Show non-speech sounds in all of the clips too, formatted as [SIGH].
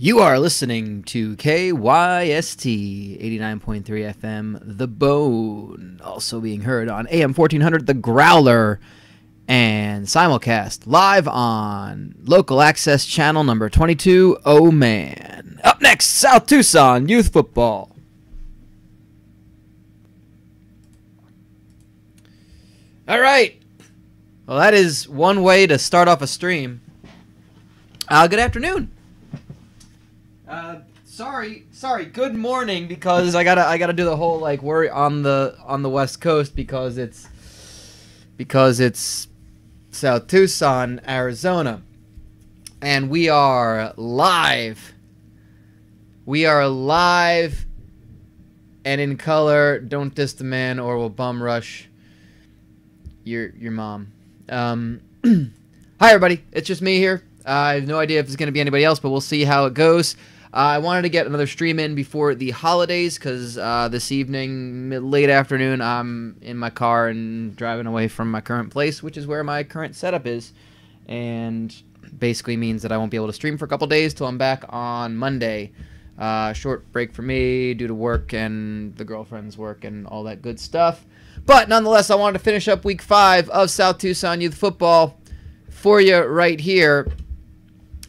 You are listening to KYST 89.3 FM The Bone, also being heard on AM 1400 The Growler and simulcast live on local access channel number 22 Oh Man. Up next, South Tucson Youth Football. All right. Well, that is one way to start off a stream. Uh, good afternoon. Uh, sorry, sorry. Good morning because I gotta I gotta do the whole like worry on the on the West Coast because it's because it's South Tucson, Arizona, and we are live. We are live and in color. Don't diss the man or we'll bum rush your your mom. Um, [CLEARS THROAT] hi everybody, it's just me here. I have no idea if it's going to be anybody else, but we'll see how it goes. Uh, I wanted to get another stream in before the holidays because uh, this evening, late afternoon, I'm in my car and driving away from my current place, which is where my current setup is, and basically means that I won't be able to stream for a couple days till I'm back on Monday. Uh, short break for me due to work and the girlfriend's work and all that good stuff. But nonetheless, I wanted to finish up week five of South Tucson Youth Football for you right here.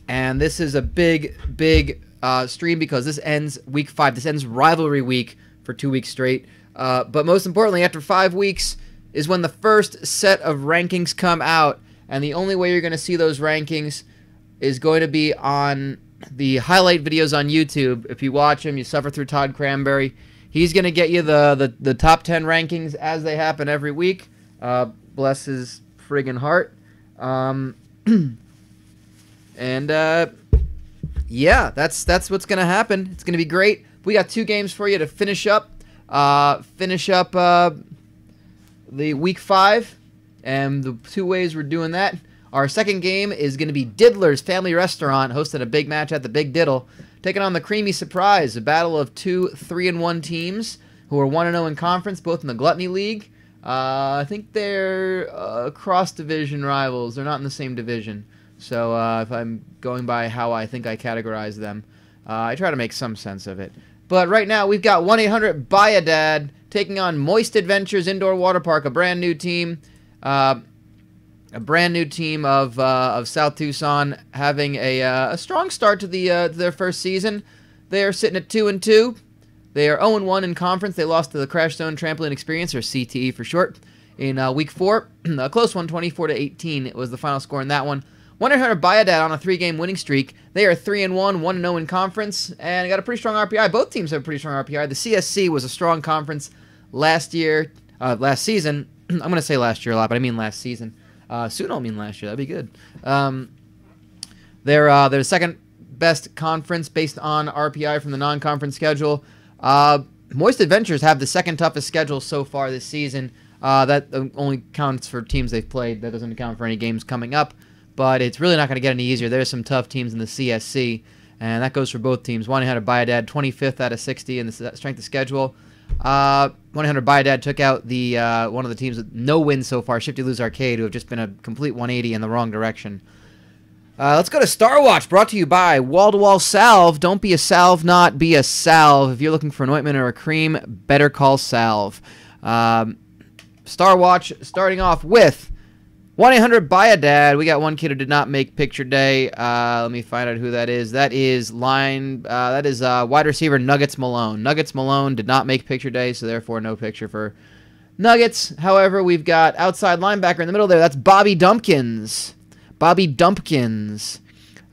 And this is a big, big uh, stream because this ends week five. This ends rivalry week for two weeks straight. Uh, but most importantly, after five weeks is when the first set of rankings come out, and the only way you're going to see those rankings is going to be on the highlight videos on YouTube. If you watch them, you suffer through Todd Cranberry. He's going to get you the, the, the top 10 rankings as they happen every week. Uh, bless his friggin' heart. Um, [CLEARS THROAT] and uh, yeah, that's that's what's gonna happen. It's gonna be great. We got two games for you to finish up. Uh, finish up uh, the week five, and the two ways we're doing that. Our second game is to be Diddler's Family Restaurant, hosting a big match at the Big Diddle, taking on the Creamy Surprise, a battle of two three and one teams who are one and zero in conference, both in the Gluttony League. Uh, I think they're uh, cross division rivals. They're not in the same division. So uh, if I'm going by how I think I categorize them, uh, I try to make some sense of it. But right now we've got 1-800 Buy a Dad taking on Moist Adventures Indoor Water Park, a brand new team, uh, a brand new team of uh, of South Tucson, having a, uh, a strong start to the uh, to their first season. They are sitting at two and two. They are 0 1 in conference. They lost to the Crash Zone Trampoline Experience, or CTE for short, in week four. [CLEARS THROAT] a close one, 24 to 18. It was the final score in that one. 1-800 Buy a Dad on a three-game winning streak. They are 3 and 1, 1 0 in conference, and got a pretty strong RPI. Both teams have a pretty strong RPI. The CSC was a strong conference last year, uh, last season. [CLEARS THROAT] I'm going to say last year a lot, but I mean last season. Uh, soon I'll mean last year. That'd be good. Um, they're uh, they're the second best conference based on RPI from the non-conference schedule. Uh, Moist Adventures have the second toughest schedule so far this season. Uh, that only counts for teams they've played. That doesn't account for any games coming up but it's really not going to get any easier. There's some tough teams in the CSC, and that goes for both teams. 1-800 Buy a Dad, 25th out of 60 in the strength of schedule. Uh, 1-800 Buy a Dad took out the uh, one of the teams with no wins so far, Shifty Lose Arcade, who have just been a complete 180 in the wrong direction. Uh, let's go to Star Watch, brought to you by Wall to Wall Salve. Don't be a salve, not be a salve. If you're looking for an ointment or a cream, better call Salve. Um, Star Watch, starting off with 1 800 Buy a Dad. We got one kid who did not make picture day. Uh, let me find out who that is. That is line. Uh, that is uh, wide receiver Nuggets Malone. Nuggets Malone did not make picture day, so therefore no picture for Nuggets. However, we've got outside linebacker in the middle there. That's Bobby Dumpkins. Bobby Dumpkins.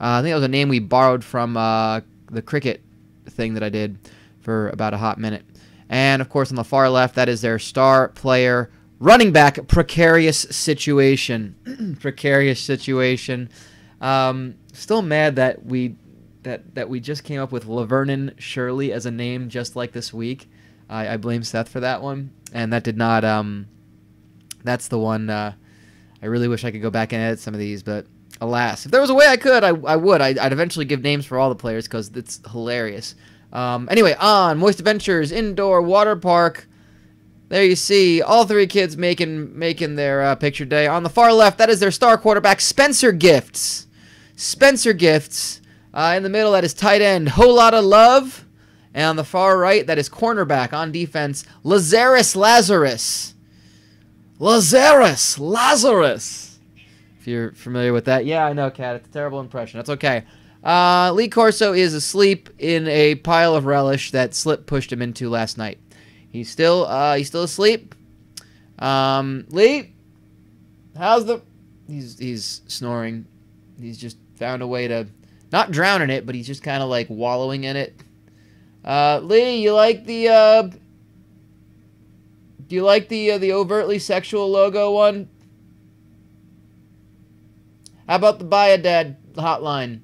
Uh, I think that was a name we borrowed from uh, the cricket thing that I did for about a hot minute. And of course, on the far left, that is their star player Running back, precarious situation. [CLEARS THROAT] precarious situation. Um, still mad that we that that we just came up with Lavernon Shirley as a name just like this week. I, I blame Seth for that one, and that did not. Um, that's the one. Uh, I really wish I could go back and edit some of these, but alas, if there was a way I could, I, I would. I, would eventually give names for all the players because it's hilarious. Um, anyway, on Moist Adventures Indoor Water Park. There you see all three kids making making their uh, picture day. On the far left, that is their star quarterback, Spencer Gifts. Spencer Gifts. Uh, in the middle, that is tight end, whole lot of love. And on the far right, that is cornerback on defense, Lazarus Lazarus. Lazarus Lazarus. If you're familiar with that, yeah, I know, Cat. It's a terrible impression. That's okay. Uh, Lee Corso is asleep in a pile of relish that Slip pushed him into last night. He's still uh, he's still asleep. Um, Lee, how's the? He's he's snoring. He's just found a way to not drown in it, but he's just kind of like wallowing in it. Uh, Lee, you like the uh, do you like the uh, the overtly sexual logo one? How about the Buy a Dad hotline?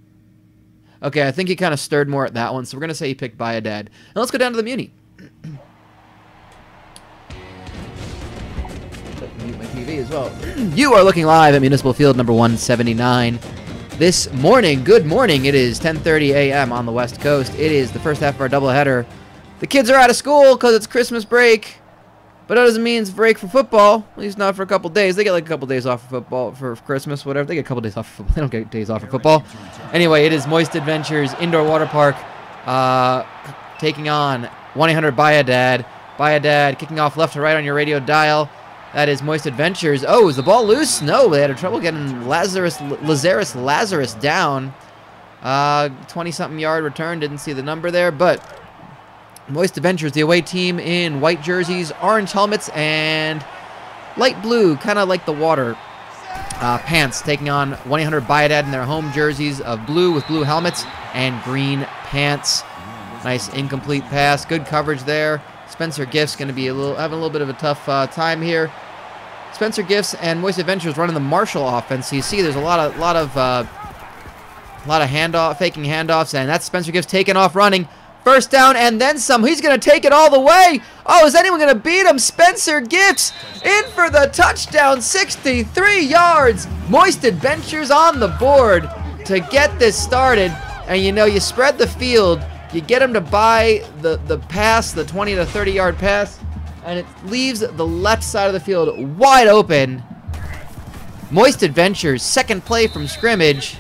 Okay, I think he kind of stirred more at that one, so we're gonna say he picked Buy a Dad. Now let's go down to the Muni. As well. you are looking live at Municipal Field number 179. This morning, good morning. It is 10:30 a.m. on the West Coast. It is the first half of our doubleheader. The kids are out of school because it's Christmas break. But that doesn't mean it's break for football. At least not for a couple days. They get like a couple days off for football for Christmas, whatever. They get a couple days off for football. [LAUGHS] They don't get days off for football. Anyway, it is Moist Adventures Indoor Water Park uh, taking on 1-800 Buy a Dad. Buy a Dad kicking off left to right on your radio dial. That is Moist Adventures. Oh, is the ball loose? No, they had a trouble getting Lazarus Lazarus Lazarus down. 20-something uh, yard return. Didn't see the number there, but Moist Adventures, the away team in white jerseys, orange helmets, and light blue, kind of like the water uh, pants, taking on 1-800 Buy in their home jerseys of blue with blue helmets and green pants. Nice incomplete pass. Good coverage there. Spencer Gifts going to be a little having a little bit of a tough uh, time here. Spencer Gifts and Moist Adventures running the Marshall offense. You see, there's a lot of lot of uh, lot of handoff, faking handoffs, and that's Spencer Gifts taking off running. First down and then some. He's going to take it all the way. Oh, is anyone going to beat him? Spencer Gifts in for the touchdown, 63 yards. Moist Adventures on the board to get this started. And you know, you spread the field. You get him to buy the, the pass, the 20 to 30 yard pass, and it leaves the left side of the field wide open. Moist Adventures, second play from scrimmage.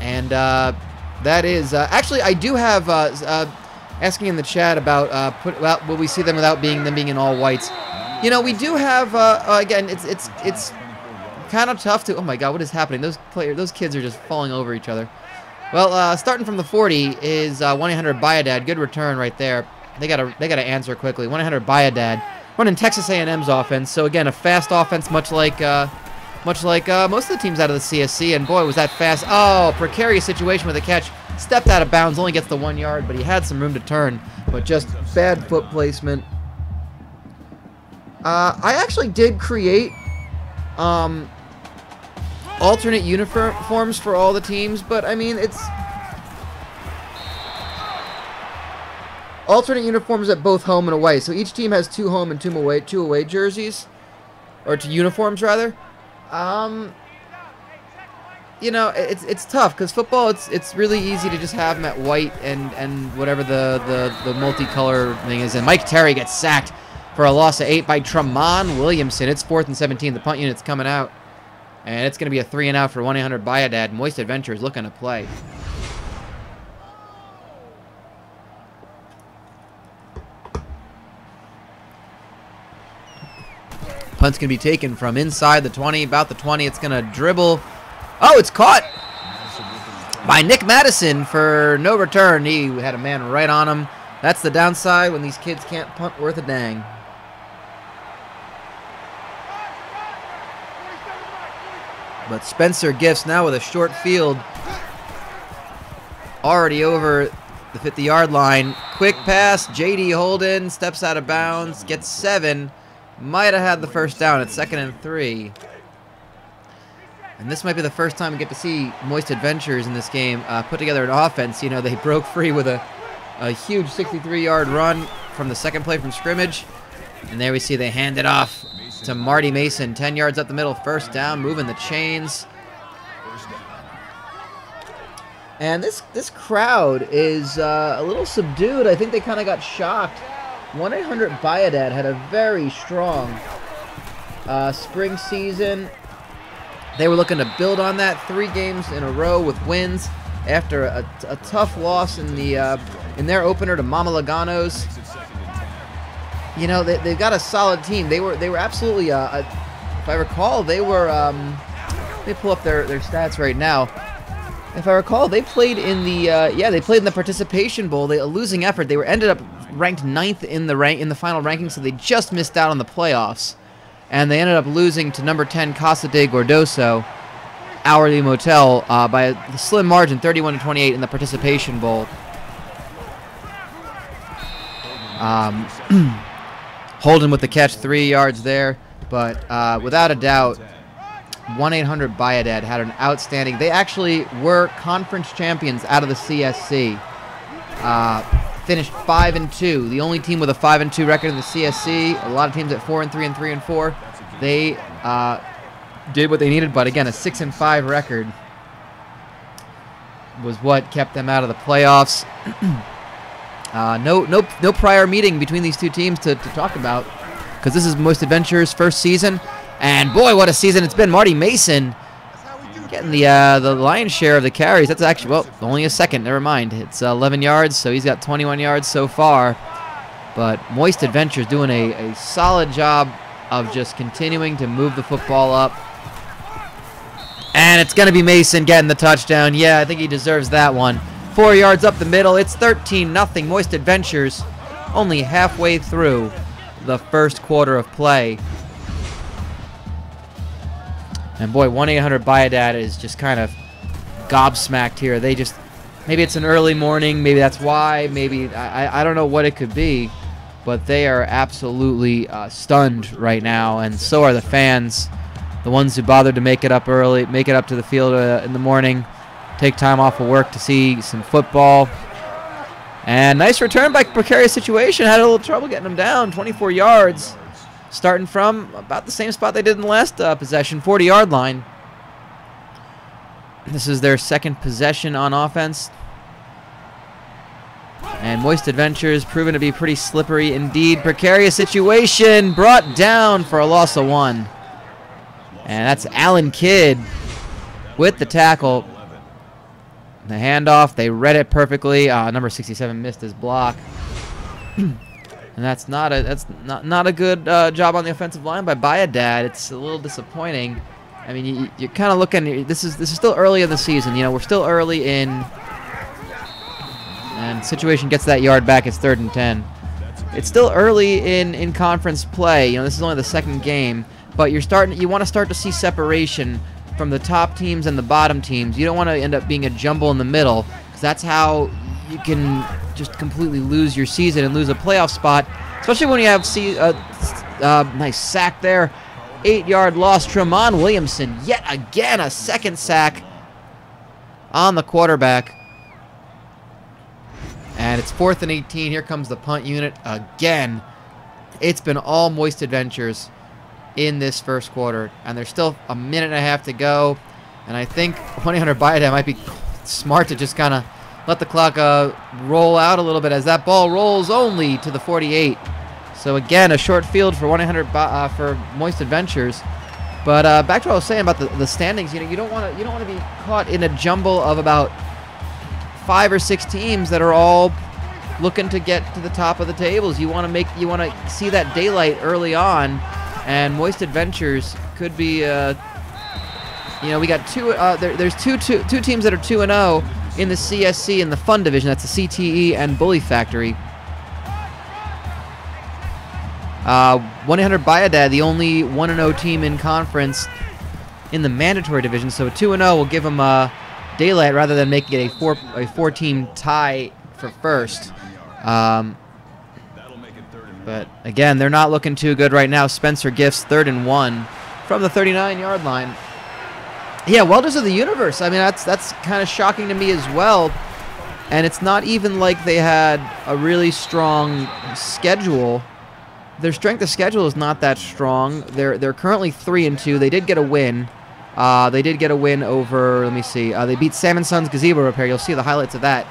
And uh, that is uh, actually I do have uh, uh asking in the chat about uh, put well, will we see them without being them being in all whites? You know we do have uh, again it's it's it's kind of tough to oh my god what is happening those players those kids are just falling over each other. Well starting from the 40 is 1-800 Buy a Dad good return right there. They gotta they gotta answer quickly 1-800 Buy a Dad running Texas A&M's offense so again a fast offense much like much like uh, most of the teams out of the CSC. And boy, was that fast. Oh, precarious situation with a catch. Stepped out of bounds, only gets the one yard, but he had some room to turn. But just bad foot placement. Uh, I actually did create um, alternate uniforms for all the teams, but I mean, it's alternate uniforms at both home and away. So each team has two home and two away, two away jerseys, or two uniforms rather. Um, you know, it's it's tough because football. It's it's really easy to just have them at white and and whatever the the the multicolor thing is. And Mike Terry gets sacked for a loss of eight by Tremont Williamson. It's fourth and 17. The punt unit's coming out, and it's going to be a three and out for 1-800 Buy a Dad. Moist Adventures looking to play. Punt's going to be taken from inside the 20, about the 20. It's going to dribble. Oh, it's caught by Nick Madison for no return. He had a man right on him. That's the downside when these kids can't punt worth a dang. But Spencer Gifts now with a short field. Already over the 50 yard line. Quick pass. JD Holden steps out of bounds. Gets seven. Might have had the first down. It's second and three. And this might be the first time we get to see Moist Adventures in this game uh, put together an offense. You know, they broke free with a, a huge 63-yard run from the second play from scrimmage. And there we see they hand it off to Marty Mason. 10 yards up the middle, first down, moving the chains. And this, this crowd is uh, a little subdued. I think they kind of got shocked 1-800 Buy a Dad had a very strong uh, spring season. They were looking to build on that three games in a row with wins after a, a tough loss in the uh, in their opener to Mama Laganos. You know they, they've got a solid team. They were they were absolutely uh, if I recall they were um, let me pull up their their stats right now. If I recall, they played in the uh, yeah they played in the participation bowl. They a losing effort. They were ended up ranked ninth in the rank in the final ranking, so they just missed out on the playoffs, and they ended up losing to number 10 Casa de Gordoso, Hourly Motel, uh, by a slim margin, 31 to 28 in the participation bowl. Um, [CLEARS THROAT] Holden with the catch, three yards there, but uh, without a doubt, 1-800 Buy a Dad had an outstanding. They actually were conference champions out of the CSC. Uh, finished five and two, the only team with a five and two record in the CSC. A lot of teams at four and three and three and four. They uh, did what they needed, but again, a six and five record was what kept them out of the playoffs. [CLEARS THROAT] uh, no, no, no prior meeting between these two teams to, to talk about because this is Moist Adventures' first season, and boy, what a season it's been! Marty Mason getting the uh, the lion's share of the carries. That's actually well, only a second. Never mind. It's uh, 11 yards, so he's got 21 yards so far. But Moist Adventures doing a, a solid job of just continuing to move the football up. And it's going to be Mason getting the touchdown. Yeah, I think he deserves that one. Four yards up the middle. It's 13 nothing. Moist Adventures only halfway through the first quarter of play. And boy, 1-800 Buy a Dad is just kind of gobsmacked here. They just, maybe it's an early morning. Maybe that's why. Maybe, I, I don't know what it could be. But they are absolutely uh, stunned right now. And so are the fans. The ones who bothered to make it up early, make it up to the field uh, in the morning, take time off of work to see some football. And nice return by precarious situation. Had a little trouble getting them down. 24 yards starting from about the same spot they did in the last uh, possession, 40-yard line. This is their second possession on offense. And Moist Adventures proven to be pretty slippery indeed. Precarious situation brought down for a loss of one. And that's Allen Kidd with the tackle. The handoff, they read it perfectly. Uh, number 67 missed his block. [CLEARS THROAT] And that's not a that's not not a good uh, job on the offensive line by Buy a Dad. It's a little disappointing. I mean, you, you're kind of looking. This is this is still early in the season. You know, we're still early in. And situation gets that yard back. It's third and ten. It's still early in in conference play. You know, this is only the second game, but you're starting. You want to start to see separation from the top teams and the bottom teams. You don't want to end up being a jumble in the middle, because that's how you can just completely lose your season and lose a playoff spot, especially when you have see uh, uh, nice sack there, eight yard loss. Tremont Williamson yet again a second sack on the quarterback. And it's fourth and 18. Here comes the punt unit again. It's been all moist adventures in this first quarter, and there's still a minute and a half to go. And I think 1-800 Buy a Dad might be smart to just kind of let the clock uh, roll out a little bit as that ball rolls only to the 48. So again, a short field for 100 uh, for Moist Adventures. But uh, back to what I was saying about the, the standings. You know, you don't want to you don't want to be caught in a jumble of about five or six teams that are all looking to get to the top of the tables. You want to make you want to see that daylight early on, and Moist Adventures could be. Uh, you know, we got two. Uh, there, there's two, two, two teams that are two and zero oh in the CSC in the Fun Division. That's the CTE and Bully Factory. Uh, 1-800 Buy a Dad, the only 1-0 team in conference in the mandatory division. So 2-0 will give them a daylight rather than making it a four a four team tie for first. Um, but again, they're not looking too good right now. Spencer Gifts third and one from the 39 yard line. Yeah, Welders of the Universe. I mean, that's that's kind of shocking to me as well. And it's not even like they had a really strong schedule. Their strength of schedule is not that strong. They're they're currently three and two. They did get a win. Uh, they did get a win over. Let me see. Uh, they beat Salmon Sons Gazebo Repair. You'll see the highlights of that,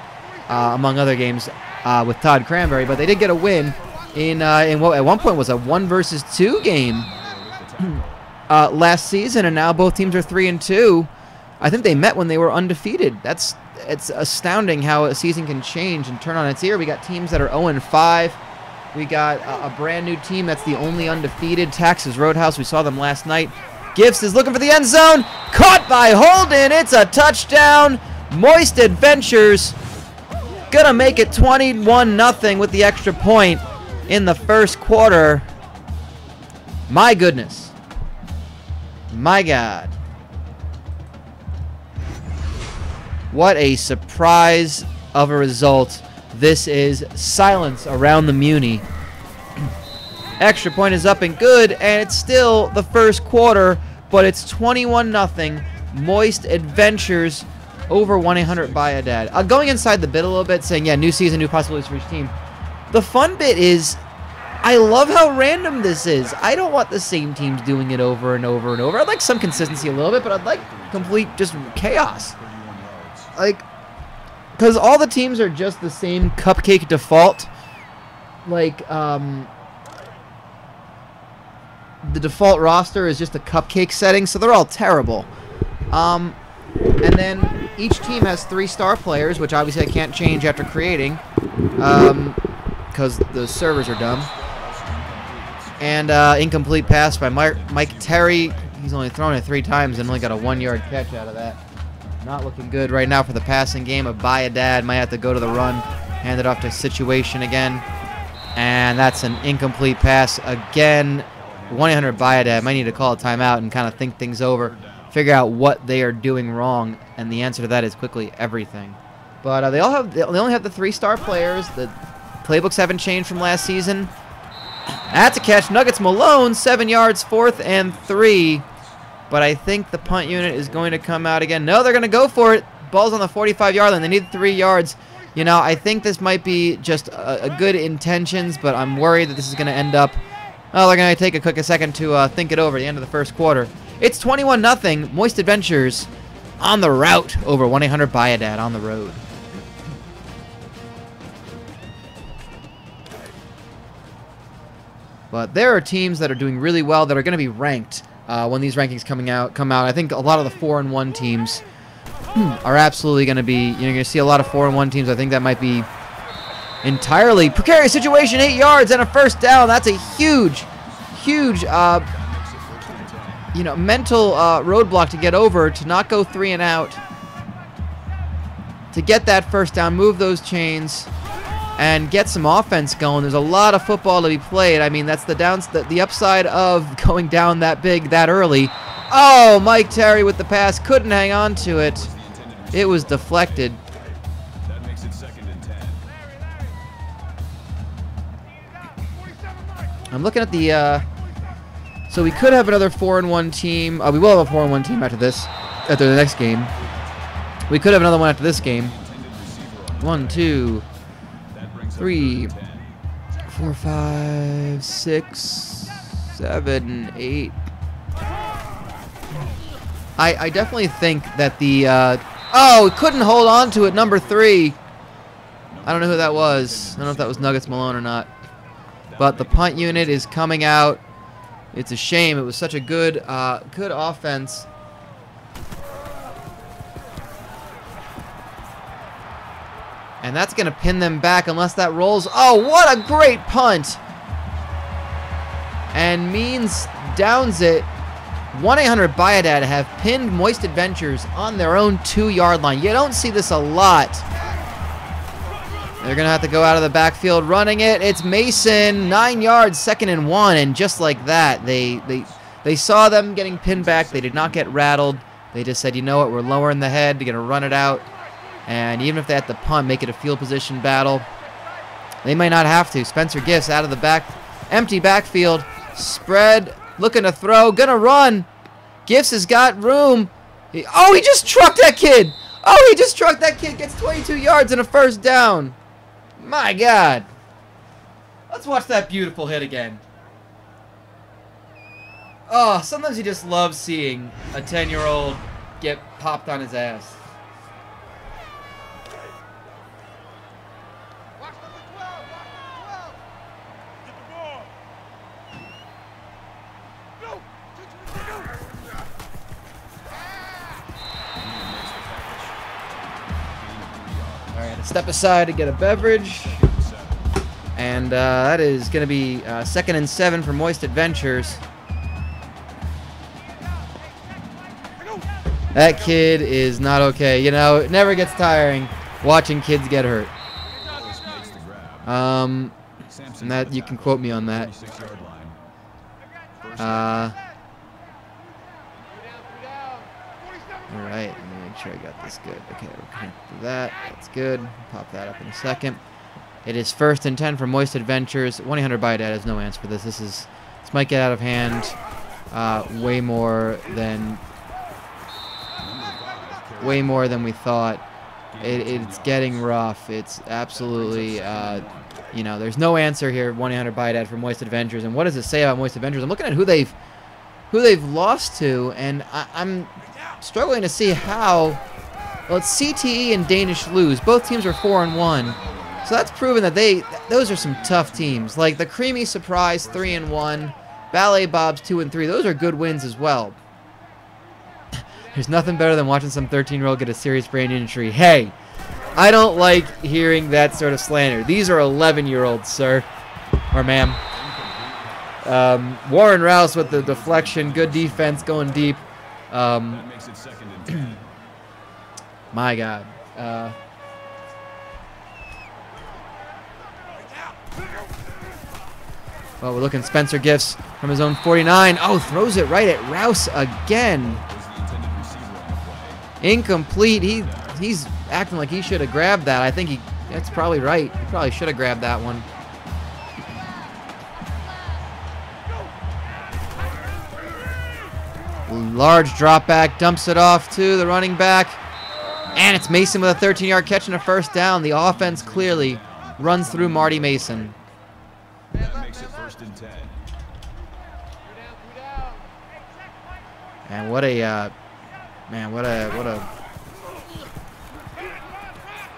uh, among other games, uh, with Todd Cranberry. But they did get a win in uh, in what at one point was a one versus two game [CLEARS THROAT] uh, last season, and now both teams are three and two. I think they met when they were undefeated. That's it's astounding how a season can change and turn on its ear. We got teams that are 0 and 5. We got a, a brand new team that's the only undefeated, Texas Roadhouse. We saw them last night. Gifts is looking for the end zone. Caught by Holden. It's a touchdown. Moist Adventures gonna make it 21 nothing with the extra point in the first quarter. My goodness. My God. What a surprise of a result. This is silence around the Muni. [CLEARS THROAT] Extra point is up and good, and it's still the first quarter, but it's 21 nothing. Moist Adventures over 1-800 Buy a Dad. Uh, going inside the bit a little bit, saying, yeah, new season, new possibilities for each team. The fun bit is, I love how random this is. I don't want the same teams doing it over and over and over. I'd like some consistency a little bit, but I'd like complete just chaos. Like, because all the teams are just the same cupcake default. Like, um, the default roster is just a cupcake setting, so they're all terrible. Um, and then each team has three star players, which obviously I can't change after creating, because the servers are dumb. And uh, incomplete pass by Mike, Mike Terry. He's only thrown it three times and only got a one-yard catch out of that. Not looking good right now for the passing game. Abayadad might have to go to the run. Hand it off to Situation again. And that's an incomplete pass again. 1-800 Buy a Dad might need to call a timeout and kind of think things over. Figure out what they are doing wrong. And the answer to that is quickly everything. But uh, they all have they only have the three-star players. The playbooks haven't changed from last season. That's a catch. Nuggets Malone, seven yards, fourth and three. But I think the punt unit is going to come out again. No, they're going to go for it. Ball's on the 45-yard line. They need three yards. You know, I think this might be just a, a good intentions, but I'm worried that this is going to end up... Oh, they're going to take a quick a second to uh, think it over at the end of the first quarter. It's 21-0. Moist Adventures on the route over 1-800 Buy a Dad on the road. But there are teams that are doing really well that are going to be ranked uh, when these rankings coming out come out. I think a lot of the four and one teams are absolutely going to be. You're going to see a lot of four and one teams. I think that might be entirely precarious situation. Eight yards and a first down. That's a huge, huge, uh, you know, mental uh, roadblock to get over to not go three and out. To get that first down, move those chains and get some offense going. There's a lot of football to be played. I mean, that's the downs the, the upside of [LAUGHS] going down that big that early. Oh, Mike Terry with the pass couldn't hang on to it. It was deflected. I'm looking at the. Uh, so we could have another four and one team. Uh, we will have a four and one team after this, after the next game. We could have another one after this game. One, two, three, four, five, six, seven, eight. I, I definitely think that the, uh, oh, couldn't hold on to it, number three. I don't know who that was. I don't know if that was Nuggets Malone or not. But the punt unit is coming out. It's a shame. It was such a good, uh, good offense. And that's going to pin them back unless that rolls. Oh, what a great punt. And Means downs it. 1-800 Buy a Dad have pinned Moist Adventures on their own two-yard line. You don't see this a lot. They're going to have to go out of the backfield running it. It's Mason, nine yards, second and one. And just like that, they, they, they saw them getting pinned back. They did not get rattled. They just said, you know what, we're lowering the head. They're going to run it out. And even if they have to punt, make it a field position battle, they might not have to. Spencer Gifts out of the back, empty backfield, spread, looking to throw, gonna run. Gifts has got room. He, oh, he just trucked that kid. Oh, he just trucked that kid. Gets 22 yards and a first down. My God. Let's watch that beautiful hit again. Oh, sometimes you just love seeing a 10-year-old get popped on his ass. Step aside to get a beverage. And uh, that is going to be uh, second and seven for Moist Adventures. That kid is not okay. You know, it never gets tiring watching kids get hurt. Um, and that you can quote me on that. Uh, all right, let me make sure I got this good. Okay, we're connected to do that. That's good. Pop that up in a second. It is first and 10 for Moist Adventures. 1-800 buy dad has no answer for this. This is this might get out of hand uh, way more than way more than we thought. It, it's getting rough. It's absolutely, uh, you know, there's no answer here. 1-800 buy dad for Moist Adventures. And what does it say about Moist Adventures? I'm looking at who they've who they've lost to, and I, I'm struggling to see how. Well, it's CTE and Danish lose. Both teams are four and one. So that's proven that they those are some tough teams. Like the Creamy Surprise 3 and 1, Ballet Bobs 2 and 3. Those are good wins as well. [LAUGHS] There's nothing better than watching some 13-year-old get a serious brain injury. Hey, I don't like hearing that sort of slander. These are 11-year-olds, sir or ma'am. Um, Warren Rouse with the deflection, good defense, going deep. Um, [CLEARS THROAT] my God. Uh, Well, we're looking Spencer Gifts from his own 49. Oh, throws it right at Rouse again. Incomplete. He he's acting like he should have grabbed that. I think he that's probably right. He probably should have grabbed that one. Large drop back, dumps it off to the running back. And it's Mason with a 13-yard catch and a first down. The offense clearly runs through Marty Mason. And what a uh, man, what a what a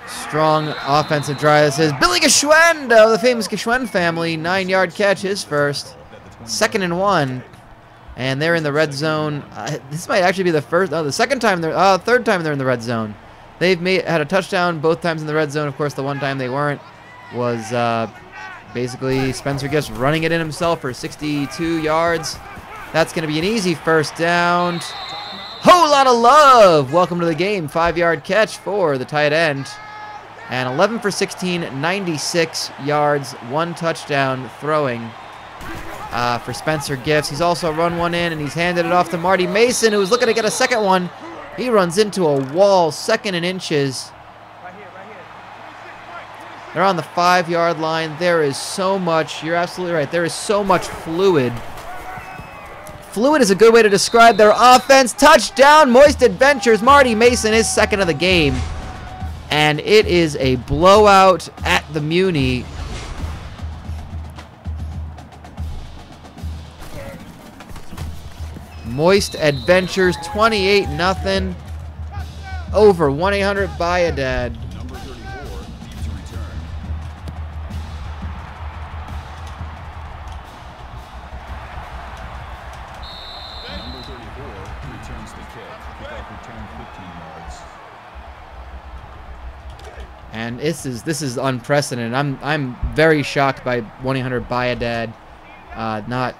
strong offensive drive this is. Billy Geschwend of the famous Geschwend family, nine-yard catch, his first, second and one, and they're in the red zone. Uh, this might actually be the first, oh, the second time they're, uh, third time they're in the red zone. They've made had a touchdown both times in the red zone. Of course, the one time they weren't was uh, basically Spencer Gifts running it in himself for 62 yards. That's going to be an easy first down. Whole lot of love. Welcome to the game. Five-yard catch for the tight end. And 11 for 16, 96 yards, one touchdown throwing uh, for Spencer Gifts. He's also run one in, and he's handed it off to Marty Mason, who was looking to get a second one. He runs into a wall, second and inches. They're on the five-yard line. There is so much. You're absolutely right. There is so much fluid Fluid is a good way to describe their offense. Touchdown, Moist Adventures. Marty Mason is second of the game. And it is a blowout at the Muni. Moist Adventures 28 nothing over 1-800 buy a dad. And this is this is unprecedented. I'm I'm very shocked by 1-800 buy a dad, uh, not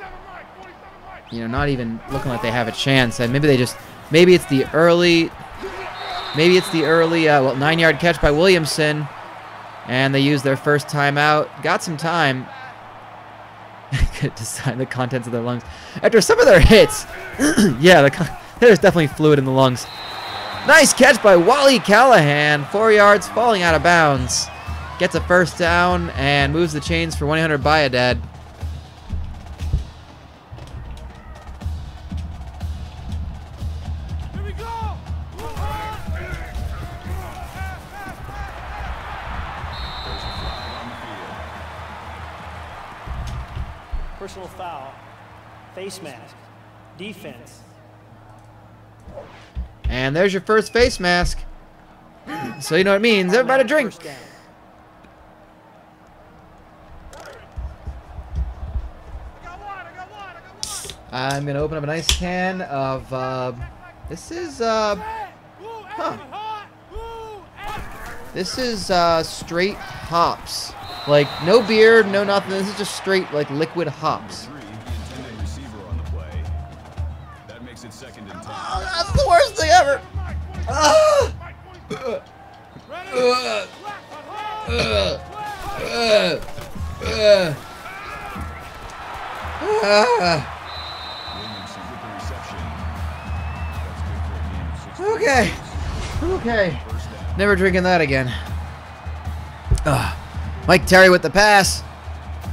you know not even looking like they have a chance. And maybe they just maybe it's the early maybe it's the early uh, well nine yard catch by Williamson, and they use their first timeout. Got some time [LAUGHS] to sign the contents of their lungs after some of their hits. [CLEARS THROAT] yeah, the, [LAUGHS] there's definitely fluid in the lungs. Nice catch by Wally Callahan. Four yards, falling out of bounds. Gets a first down and moves the chains for 100 buy and there's your first face mask. so you know what it means. Everybody drink. I'm gonna open up a nice can of. Uh, this is. Uh, huh. This is uh, straight hops. Like, no beer, no nothing. This is just straight, like, liquid hops. Six. Okay. Okay. Never drinking that again. Ugh. Mike Terry with the pass.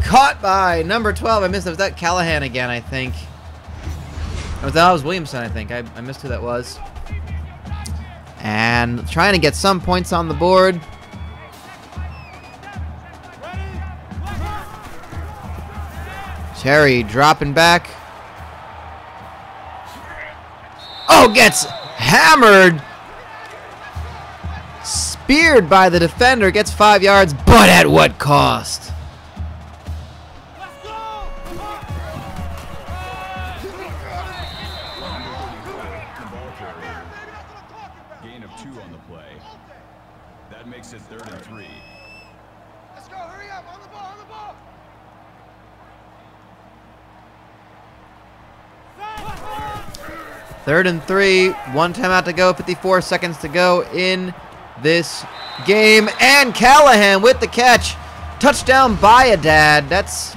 Caught by number 12. I missed it. Was that Callahan again, I think? That was Williamson, I think. I, I missed who that was. And trying to get some points on the board. Terry dropping back. Oh, gets hammered. Speared by the defender, gets five yards, but at what cost? Third and three, one timeout to go, 54 seconds to go in this game. And Callahan with the catch. Touchdown by a dad. That's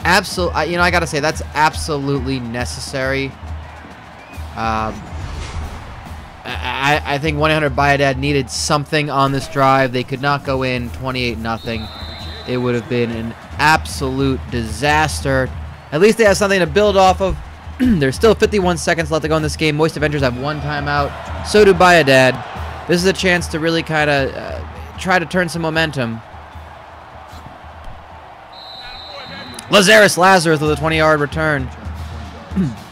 absolute. You know, I gotta say that's absolutely necessary. Um, I, I think 100 Buy a Dad needed something on this drive. They could not go in 28 nothing. It would have been an absolute disaster. At least they have something to build off of. [CLEARS THROAT] There's still 51 seconds left to go in this game. Moist Avengers have one timeout. So do Buy a Dad. This is a chance to really kind of uh, try to turn some momentum. Lazarus Lazarus with a 20-yard return. [CLEARS THROAT]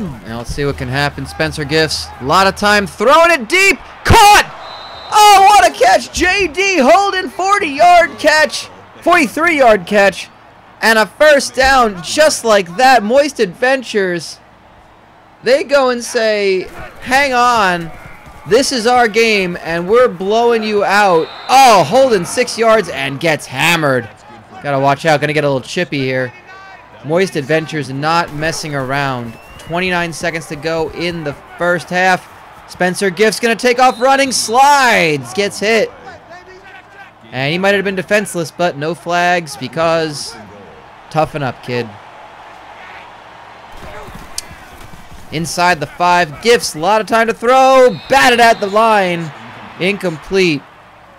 Now let's see what can happen. Spencer Gifts, a lot of time throwing it deep. Caught! Oh, what a catch! JD Holden, 40 yard catch, 43 yard catch, and a first down just like that. Moist Adventures, they go and say, hang on. This is our game, and we're blowing you out. Oh, Holden six yards and gets hammered. Gotta watch out. Gonna get a little chippy here. Moist Adventures not messing around. 29 seconds to go in the first half. Spencer Gift's going to take off running. Slides. Gets hit. And he might have been defenseless, but no flags because toughen up, kid. Inside the five. Gifts. A lot of time to throw. Batted at the line. Incomplete.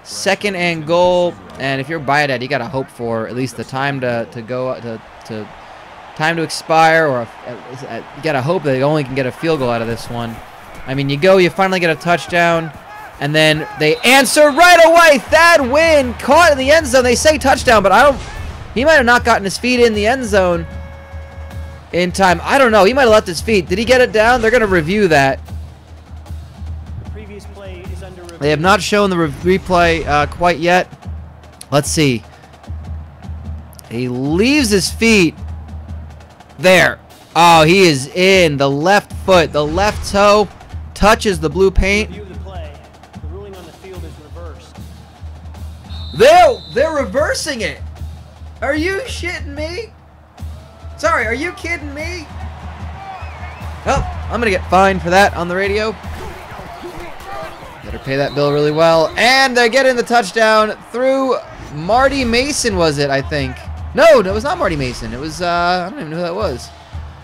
Second and goal. And if you're Buy a Dad, you got to hope for at least the time to, to go to, to time to expire, or a, you gotta hope they only can get a field goal out of this one. I mean, you go, you finally get a touchdown, and then they answer right away. Thad Win caught in the end zone. They say touchdown, but I don't. He might have not gotten his feet in the end zone in time. I don't know. He might have left his feet. Did he get it down? They're gonna review that. The previous play is under review. They have not shown the re replay uh, quite yet. Let's see. He leaves his feet. There. Oh, he is in. The left foot, the left toe touches the blue paint. The play. The the field is reversed. They're, they're reversing it. Are you shitting me? Sorry, are you kidding me? Well, I'm going to get fined for that on the radio. Better pay that bill really well. And they're getting the touchdown through Marty Mason, was it, I think. No, no, it was not Marty Mason. It was, uh, I don't even know who that was.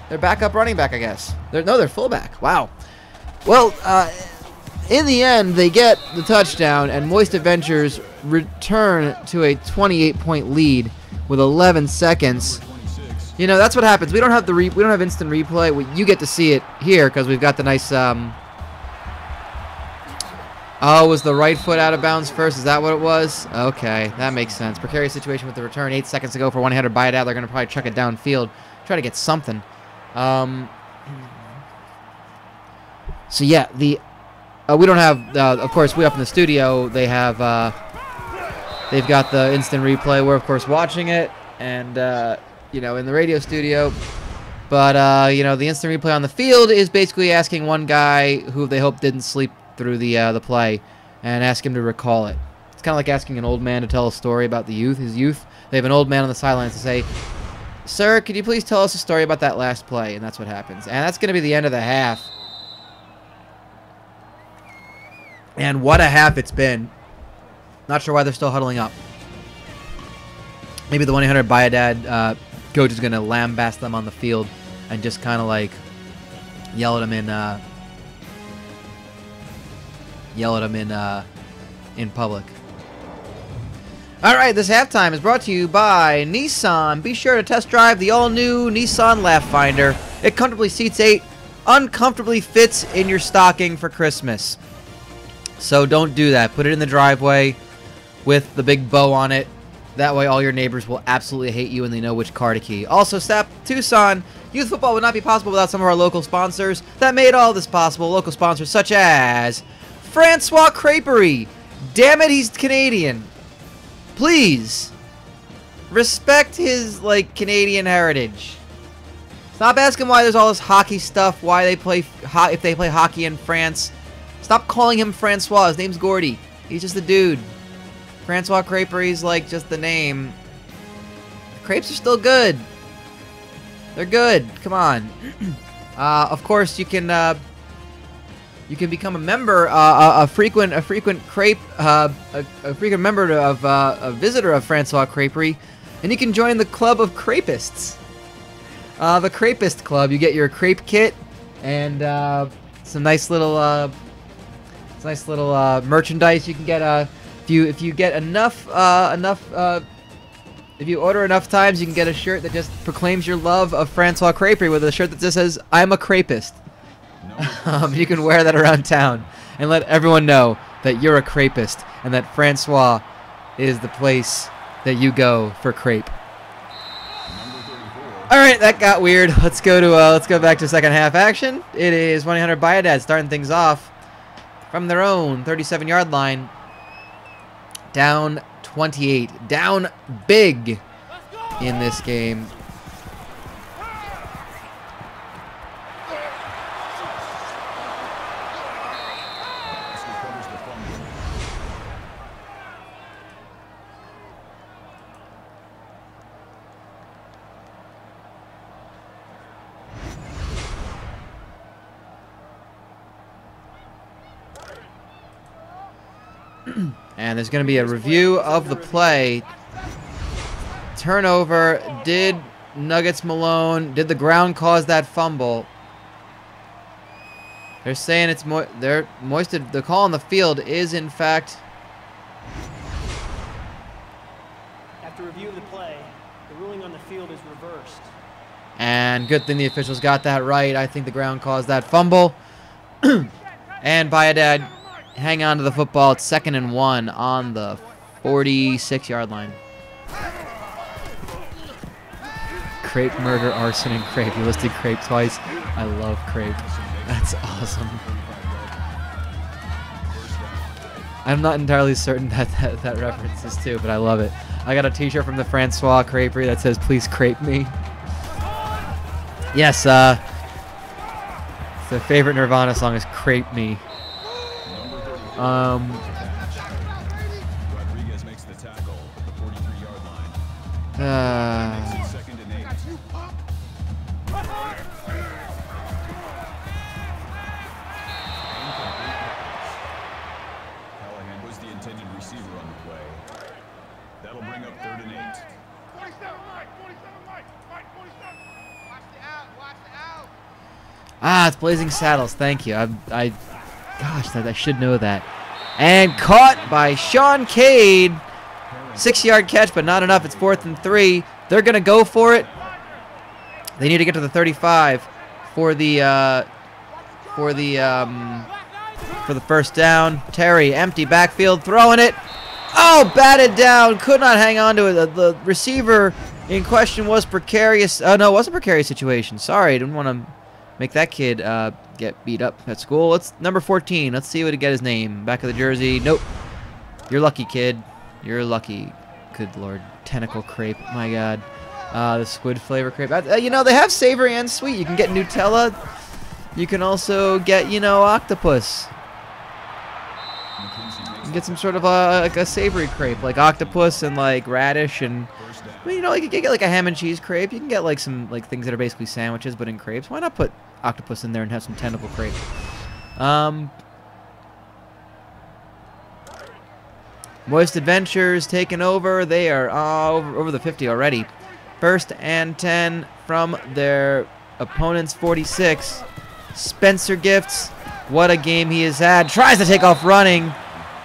Their backup running back, I guess. They're, no, they're fullback. Wow. Well, uh, in the end, they get the touchdown, and Moist Adventures return to a 28-point lead with 11 seconds. You know, that's what happens. We don't have the we don't have instant replay. We, you get to see it here because we've got the nice. Um, oh, was the right foot out of bounds first? Is that what it was? Okay, that makes sense. Precarious situation with the return. Eight seconds to go for one-handed buy it out. They're going to probably chuck it downfield, try to get something. Um, so yeah, the Uh, we don't have, uh, of course, we up in the studio. They have, uh, they've got the instant replay. We're of course watching it, and uh, you know, in the radio studio. But uh, you know, the instant replay on the field is basically asking one guy who they hope didn't sleep through the uh, the play, and ask him to recall it. It's kind of like asking an old man to tell a story about the youth, his youth. They have an old man on the sidelines to say, "Sir, could you please tell us a story about that last play?" And that's what happens. And that's going to be the end of the half. And what a half it's been. Not sure why they're still huddling up. Maybe the 1 800 Buy a Dad uh, coach is going to lambast them on the field and just kind of like yell at them in uh, yell at them in uh, in public. All right, this halftime is brought to you by Nissan. Be sure to test drive the all-new Nissan Laugh Finder. It comfortably seats eight, uncomfortably fits in your stocking for Christmas. So don't do that. Put it in the driveway with the big bow on it. That way all your neighbors will absolutely hate you and they know which car to key. Also, STAP Tucson. Youth football would not be possible without some of our local sponsors that made all this possible. Local sponsors such as Francois Creperie. Damn it, he's Canadian. Please. Respect his, like, Canadian heritage. Stop asking why there's all this hockey stuff, why they play, if they play hockey in France. Stop calling him Francois. His name's Gordy. He's just a dude. Francois Creperie's like just the name. The crepes are still good. They're good. Come on. [CLEARS THROAT] uh, of course, you can uh, you can become a member, uh, a, a, frequent a frequent crepe, uh, a, a, frequent member of uh, a visitor of Francois Creperie, and you can join the club of crepists. Uh, the Crepist Club. You get your crepe kit and some nice little nice little merchandise. You can get a if you if you get enough uh, enough uh, if you order enough times, you can get a shirt that just proclaims your love of Francois Creperie with a shirt that just says "I'm a crepist." [LAUGHS] um, you can wear that around town and let everyone know that you're a crepist and that Francois is the place that you go for crepe. All right, that got weird. [LAUGHS] Let's go to uh, let's go back to second half action. It is 100 Buy a Dad starting things off from their own 37 yard line down 28. Down big in this game. And there's going to be a review of the play. Turnover. Did Nuggets Malone, did the ground cause that fumble? They're saying it's mo they're moisted. The call on the field is in fact. After review of the play, the ruling on the field is reversed. And good thing the officials got that right. I think the ground caused that fumble. [CLEARS THROAT] and Buy a Dad hang on to the football. It's second and one on the 46 yard line. Crepe murder, arson, and crepe. You listed crepe twice. I love crepe. That's awesome. I'm not entirely certain that that, that reference is too, but I love it. I got a t-shirt from the Francois Creperie that says, please crepe me. Yes, uh, the favorite Nirvana song is Crepe Me. Um, Rodriguez makes the tackle at the 43-yard line. uh, second and eight. Callahan was the intended receiver on the play. That'll bring up third and eight. 47 Mike, 47 Mike, Mike 47. Watch the out, watch the out. ah, it's Blazing Saddles. Thank you. I, I, gosh, that I should know that. And caught by Sean Cade. Six-yard catch, but not enough. It's fourth and three. They're gonna go for it. They need to get to the 35 for the uh, for the um, for the first down. Terry, empty backfield, throwing it. Oh, batted down. Could not hang on to it. The, the receiver in question was precarious. Oh, no, it was a precarious situation. Sorry, didn't want to make that kid uh, get beat up at school. Let's number 14. Let's see what to get his name. Back of the jersey. Nope. You're lucky, kid. You're lucky. Good lord. Tentacle crepe. My god. Uh, the squid flavor crepe. Uh, you know, they have savory and sweet. You can get Nutella. You can also get, you know, octopus. You can get some sort of a, like a savory crepe, like octopus and like radish and down. well, you know, you can get like a ham and cheese crepe. You can get like some like things that are basically sandwiches but in crepes. Why not put octopus in there and have some tentacle crepe? Um, Moist Adventures taking over. They are uh, over, over the 50 already. First and 10 from their opponent's 46. Spencer Gifts, what a game he has had. Tries to take off running,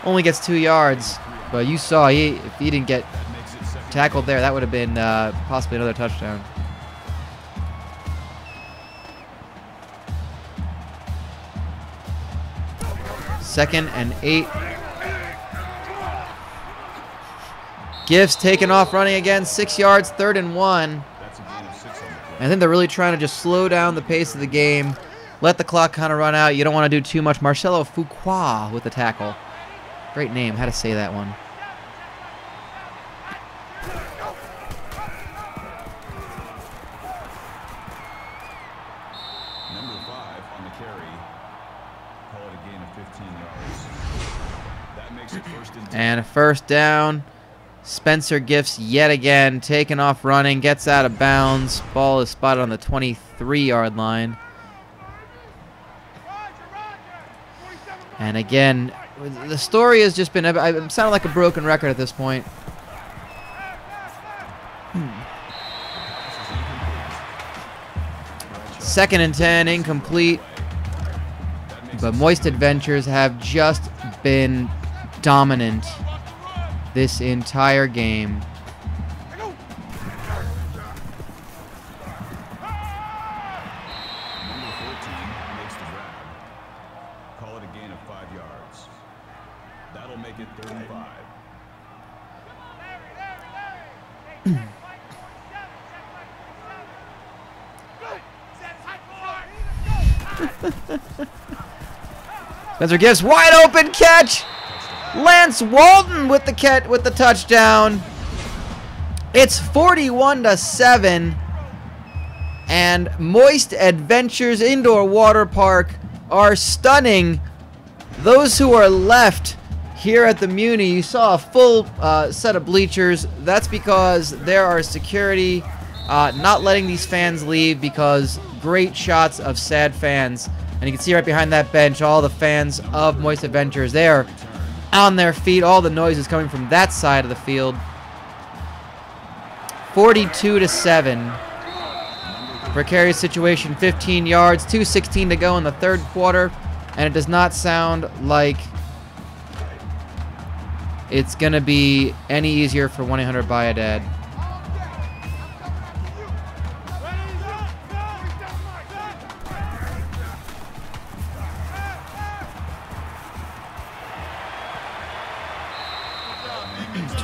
only gets two yards. But you saw he if he didn't get tackled there, that would have been uh, possibly another touchdown. Second and eight. Gifts taken off running again, six yards, third and one. I think they're really trying to just slow down the pace of the game, let the clock kind of run out. You don't want to do too much. Marcelo Fuqua with the tackle. Great name. How to say that one. Number five on the carry. And 10. And a first down. Spencer Gifts yet again taken off running, gets out of bounds. Ball is spotted on the 23 yard line. Roger, Roger. 47 And again, the story has just been. I'm sounding like a broken record at this point. Hmm. Second and 10, incomplete. But Moist Adventures have just been dominant this entire game. Spencer Gifts wide open catch. Lance Walton with the catch with the touchdown. It's 41 to 7 and Moist Adventures Indoor Water Park are stunning those who are left here at the Muni. You saw a full uh, set of bleachers. That's because there are security uh, not letting these fans leave because great shots of sad fans. And you can see right behind that bench all the fans of Moist Adventures. They are on their feet. All the noise is coming from that side of the field. 42 to 7. Precarious situation, 15 yards, 2.16 to go in the third quarter, and it does not sound like it's going to be any easier for 1 800 Buy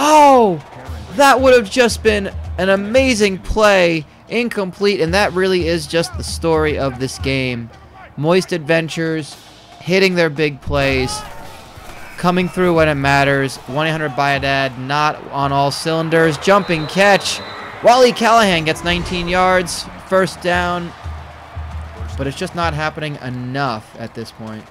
Oh, that would have just been an amazing play. Incomplete, and that really is just the story of this game. Moist Adventures hitting their big plays, coming through when it matters. 1 800 Buy not on all cylinders. Jumping catch. Wally Callahan gets 19 yards. First down but it's just not happening enough at this point.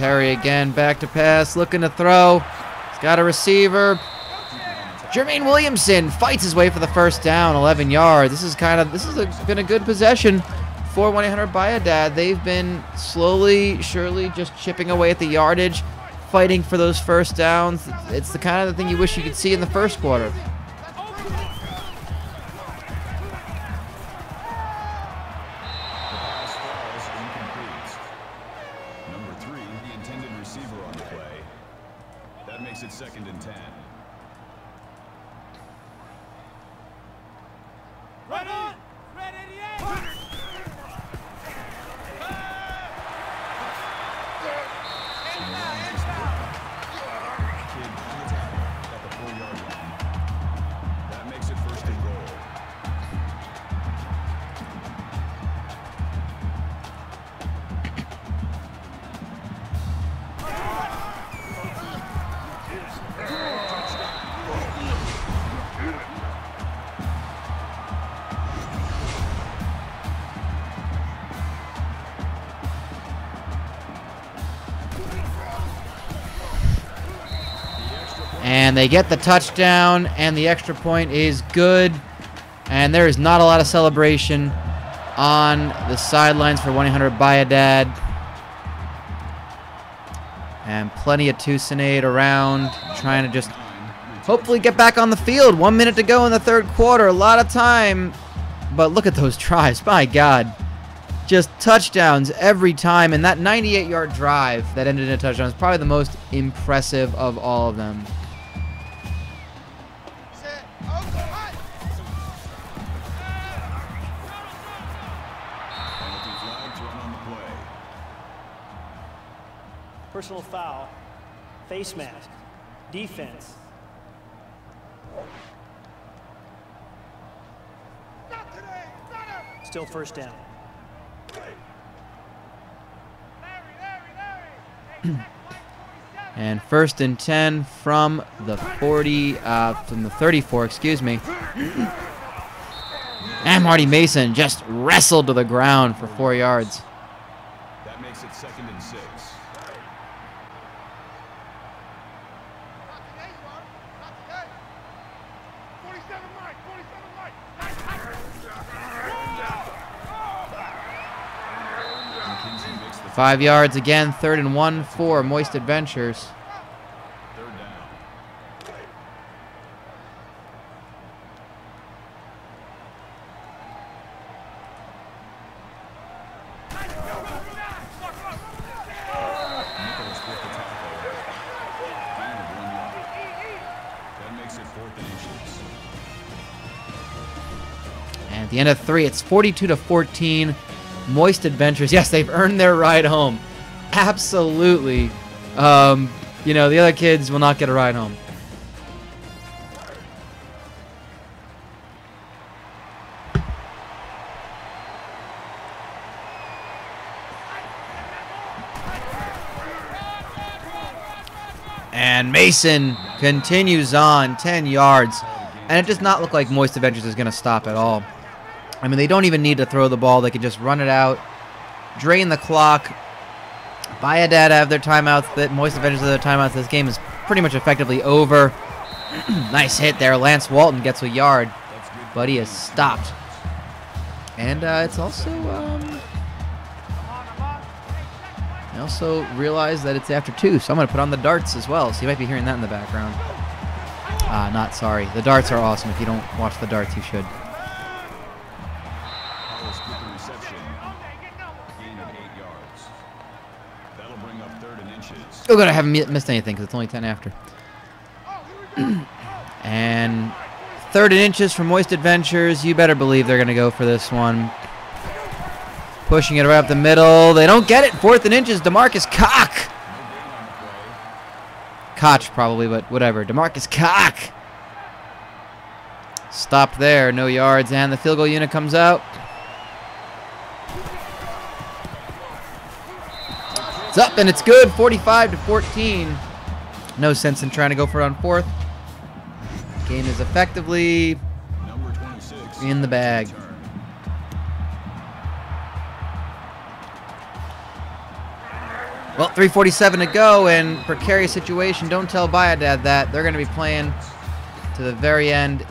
Terry again back to pass, looking to throw. He's got a receiver. Jermaine Williamson fights his way for the first down, 11 yards. This is kind of this has been a good possession for 1-800 Buy a Dad. They've been slowly, surely just chipping away at the yardage, fighting for those first downs. It's the kind of thing you wish you could see in the first quarter. They get the touchdown, and the extra point is good. And there is not a lot of celebration on the sidelines for 1-800 Buy a Dad. And plenty of Tucson around, trying to just hopefully get back on the field. One minute to go in the third quarter. A lot of time. But look at those [LAUGHS] tries. My God. Just touchdowns every time. And that 98 yard drive that ended in a touchdown is probably the most impressive of all of them. Face mask. Defense. Still first down. Larry, Larry, Larry! Hey, check Mike 47! And first and 10 from the 40, uh, from the 34, excuse me. And Marty Mason just wrestled to the ground for four yards. That makes it second and six. Not today, you are. Not today. 47 Mike, 47 Mike. Nice tackle. McKenzie makes the Five yards again, third and one for Moist Adventures. And at the end of three, it's 42 to 14. Moist Adventures. Yes, they've earned their ride home. Absolutely. Um, you know, the other kids will not get a ride home. And Mason continues on 10 yards. And it does not look like Moist Adventures is going to stop at all. I mean, they don't even need to throw the ball. They can just run it out, drain the clock. Buy a Dad have their timeouts. That Moist Adventures have their timeouts. This game is pretty much effectively over. [CLEARS THROAT] nice hit there. Lance Walton gets a yard, but he is stopped. And uh, it's also, um, I also realize that it's after two, so I'm going to put on the darts as well. So you might be hearing that in the background. Ah, not sorry. The darts are awesome. If you don't watch the darts, you should. Oh, good. I haven't mi- missed anything because it's only 10 after. [CLEARS THROAT] and third and inches from Moist Adventures. You better believe they're going to go for this one. Pushing it right up the middle. They don't get it. Fourth and inches. Demarcus Cock. Koch probably, but whatever. Demarcus Cock. Stop there. No yards. And the field goal unit comes out. It's up and it's good. 45 to 14. No sense in trying to go for it on fourth. Game is effectively in the bag. Well, 347 to go and precarious situation. Don't tell Buy a Dad that. They're going to be playing to the very end.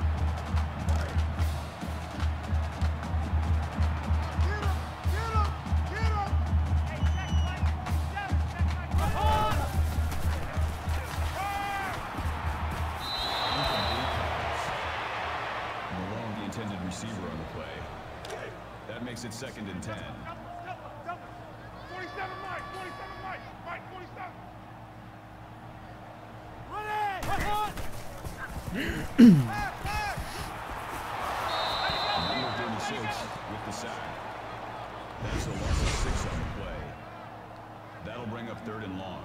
Bring third and long.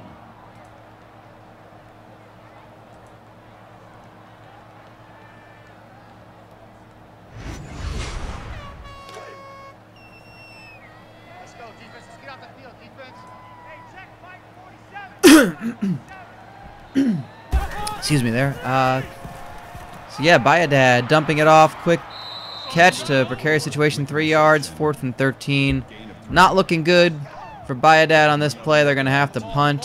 Let's go, defense. Let's get out the field, defense. Hey, check Mike 47. Excuse me there. Uh, so yeah, Buy a Dad dumping it off. Quick catch to precarious situation. Three yards, fourth and 13. Not looking good for Buy a Dad on this play. They're going to have to punt.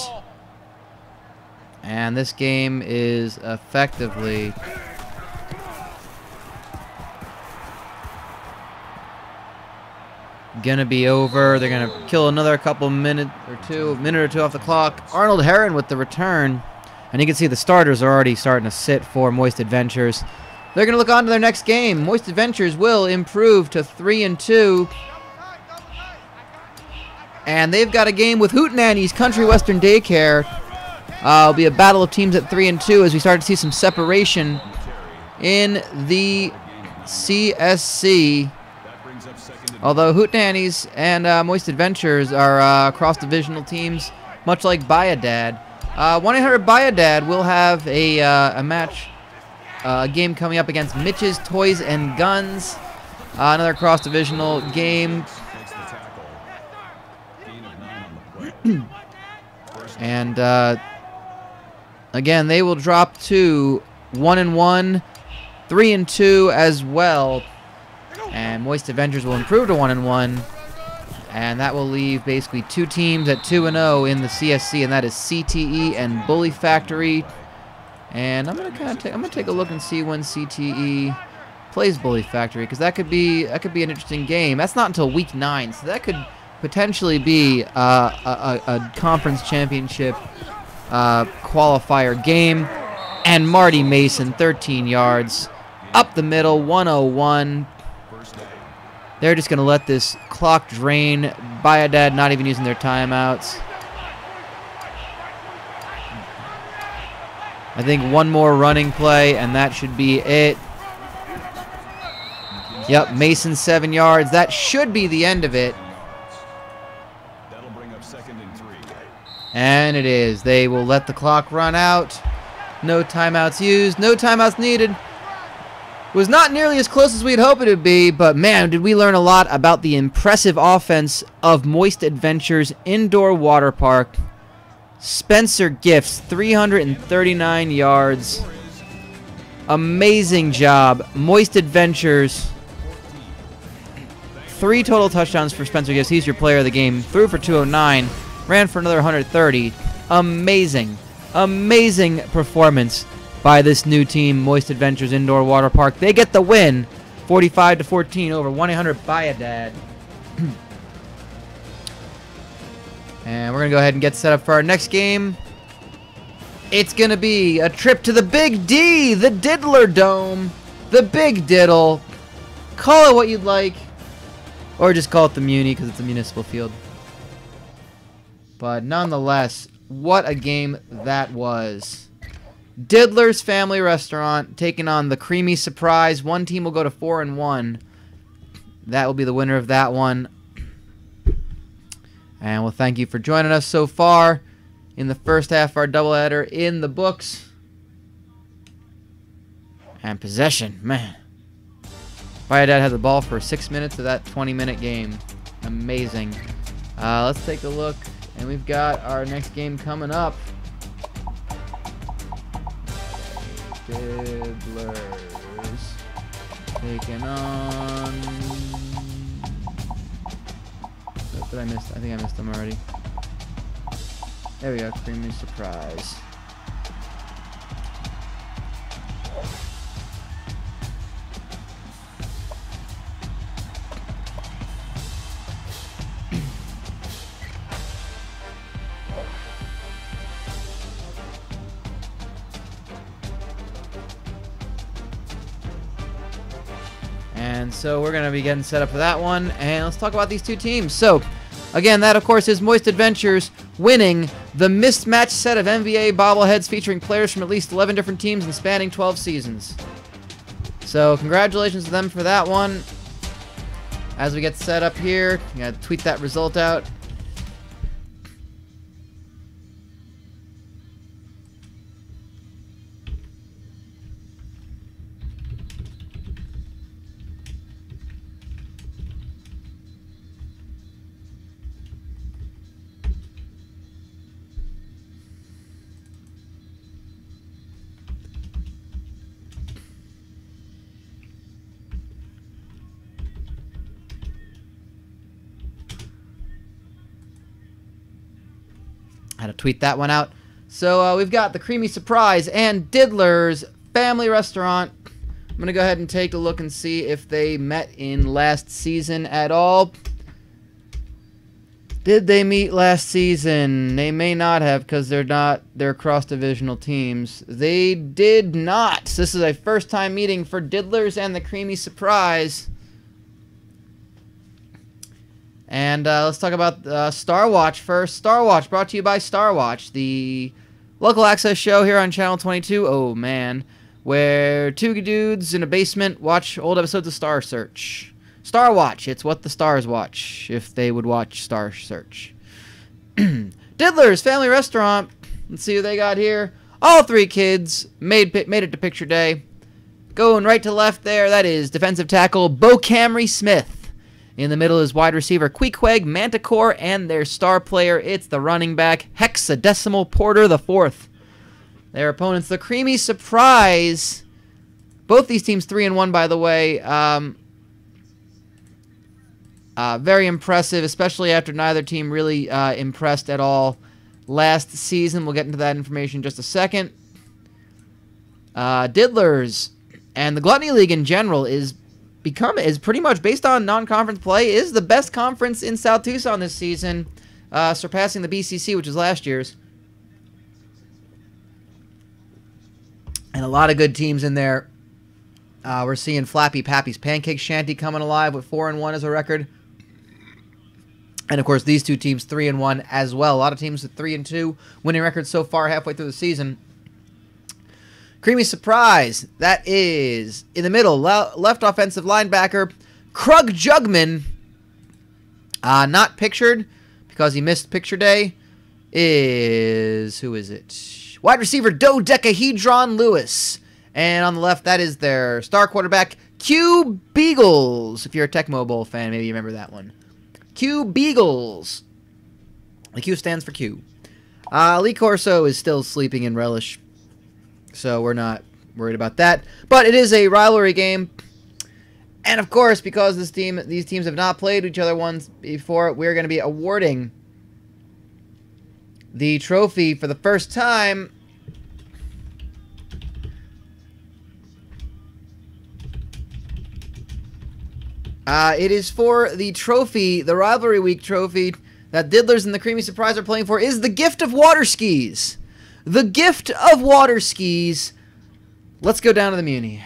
And this game is effectively gonna be over. They're gonna kill another couple minute or two, minute or two off the clock. Arnold Heron with the return, and you can see the starters are already starting to sit for Moist Adventures. They're gonna look on to their next game. Moist Adventures will improve to three and two, and they've got a game with Hootenannies Country Western Daycare. Uh, it'll be a battle of teams at three and two as we start to see some separation in the CSC. Although Hootenannies and uh, Moist Adventures are uh, cross-divisional teams, much like Buy a Dad. Uh, 1-800-BUY-A-DAD will have a, uh, a match, uh, a game coming up against Mitch's Toys and Guns. Uh, another cross-divisional game. [CLEARS THROAT] And uh, again, they will drop to 1 and 1, 3 and 2 as well. And Moist Avengers will improve to 1 and 1. And that will leave basically two teams at 2 and 0 in the CSC, and that is CTE and Bully Factory. And I'm gonna kind of take I'm gonna take a look and see when CTE plays Bully Factory because that could be that could be an interesting game. That's not until week nine, so that could potentially be uh, a, a, conference championship uh, qualifier game. And Marty Mason, 13 yards, up the middle, 101. They're just gonna let this clock drain. Buy a Dad not even using their timeouts. I think one more running play, and that should be it. Yep, Mason seven yards. That should be the end of it. That'll bring up second and three. And it is. They will let the clock run out. No timeouts used. No timeouts needed. Was not nearly as close as we'd hoped it would be, but man, did we learn a lot about the impressive offense of Moist Adventures Indoor Water Park. Spencer Gifts, 339 yards. Amazing job. Moist Adventures. Three total touchdowns for Spencer Gifts. He's your player of the game. Threw for 209. Ran for another 130. Amazing. Amazing performance by this new team, Moist Adventures Indoor Water Park. They get the win. 45 to 14 over 1-800 Buy a Dad. [CLEARS THROAT] and we're to go ahead and get set up for our next game. It's to be a trip to the Big D, the Diddler Dome, the Big Diddle. Call it what you'd like. Or just call it the Muni because it's a municipal field. But nonetheless, what a game that was. Diddler's Family Restaurant taking on the Creamy Surprise. One team will go to 4 and 1. That will be the winner of that one. And we'll thank you for joining us so far in the first half our doubleheader in the books. And possession, man. Buy a Dad had the ball for six minutes of that 20 minute game. Amazing. Uh, let's take a look. And we've got our next game coming up. Diddlers taking on. Did I miss? I think I missed them already. There we go. Creamy surprise. And so we're going to be getting set up for that one. And let's talk about these two teams. So, again, that, of course, is Moist Adventures winning the mismatched set of NBA bobbleheads featuring players from at least 11 different teams and spanning 12 seasons. So, congratulations to them for that one. As we get set up here, you gotta tweet that result out. Had to tweet that one out. So uh, we've got the Creamy Surprise and Diddler's Family Restaurant. I'm going to go ahead and take a look and see if they met in last season at all. Did they meet last season? They may not have because they're not they're cross-divisional teams. They did not. This is a first-time meeting for Diddlers and the Creamy Surprise. And uh, let's talk about uh, Star Watch first. Star Watch brought to you by Star Watch, the local access show here on Channel 22. Oh man, where two dudes in a basement watch old episodes of Star Search. Star Watch, it's what the stars watch if they would watch Star Search. [CLEARS THROAT] Diddler's Family Restaurant. Let's see who they got here. All three kids made made it to picture day. Going right to left there, that is defensive tackle Bo Camry Smith. In the middle is wide receiver Queequeg, Manticore, and their star player, it's the running back Hexadecimal Porter the fourth. Their opponents, the Creamy Surprise. Both these teams three and one, by the way. Um, uh, very impressive, especially after neither team really uh, impressed at all last season. We'll get into that information in just a second. Uh, Diddlers and the Gluttony League in general is become is pretty much based on non-conference play is the best conference in South Tucson this season, uh, surpassing the BCC, which was last year's. And a lot of good teams in there. Uh, we're seeing Flappy Pappy's Pancake Shanty coming alive with four and one as a record. And of course, these two teams three and one as well. A lot of teams at three and two, winning records so far halfway through the season. Creamy surprise. That is in the middle, le- left offensive linebacker Krug Jugman. Uh, not pictured because he missed picture day. Is who is it? Wide receiver Dodecahedron Lewis. And on the left, that is their star quarterback, Q Beagles. If you're a Tecmo Bowl fan, maybe you remember that one. Q Beagles. The Q stands for Q. Uh, Lee Corso is still sleeping in relish, so we're not worried about that. But it is a rivalry game, and of course, because this team, these teams have not played each other once before, we're going to be awarding the trophy for the first time. Uh, it is for the trophy, the rivalry week trophy that Diddlers and the Creamy Surprise are playing for. Is the gift of water skis. The gift of water skis. Let's go down to the Muni.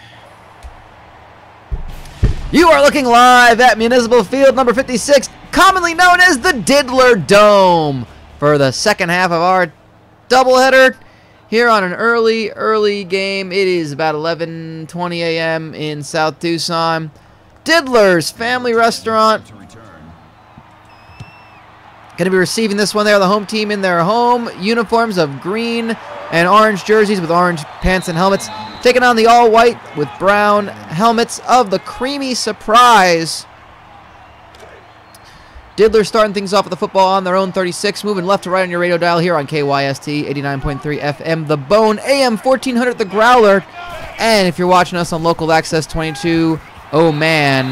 You are looking live at Municipal Field number 56, commonly known as the Diddler Dome, for the second half of our doubleheader here on an early, early game. It is about 11:20 a.m. in South Tucson. Diddler's Family Restaurant. Going to be receiving this one. They're the home team in their home uniforms of green and orange jerseys with orange pants and helmets. Taking on the all white with brown helmets of the Creamy Surprise. Diddler starting things off with the football on their own 36, moving left to right on your radio dial here on KYST 89.3 FM, The Bone, AM 1400, The Growler. And if you're watching us on Local Access 22, oh man,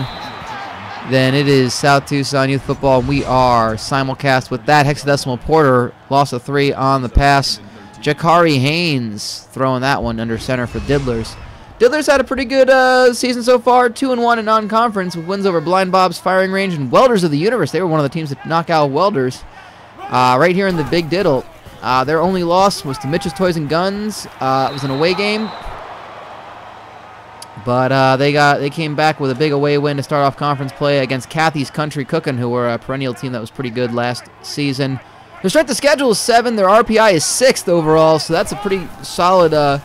then it is South Tucson Youth Football, and we are simulcast with that hexadecimal Porter, loss of three on the pass. Jakari Haynes throwing that one under center for Diddlers. Diddlers had a pretty good uh, season so far, two and one in non-conference with wins over Blind Bob's Firing Range and Welders of the Universe. They were one of the teams that knock out Welders. Uh, right here in the Big Diddle, uh, their only loss was to Mitch's Toys and Guns. Uh, it was an away game. But uh, they got they came back with a big away win to start off conference play against Kathy's Country Cooking, who were a perennial team that was pretty good last season. Their strength of schedule is seven. Their RPI is sixth overall, so that's a pretty solid uh,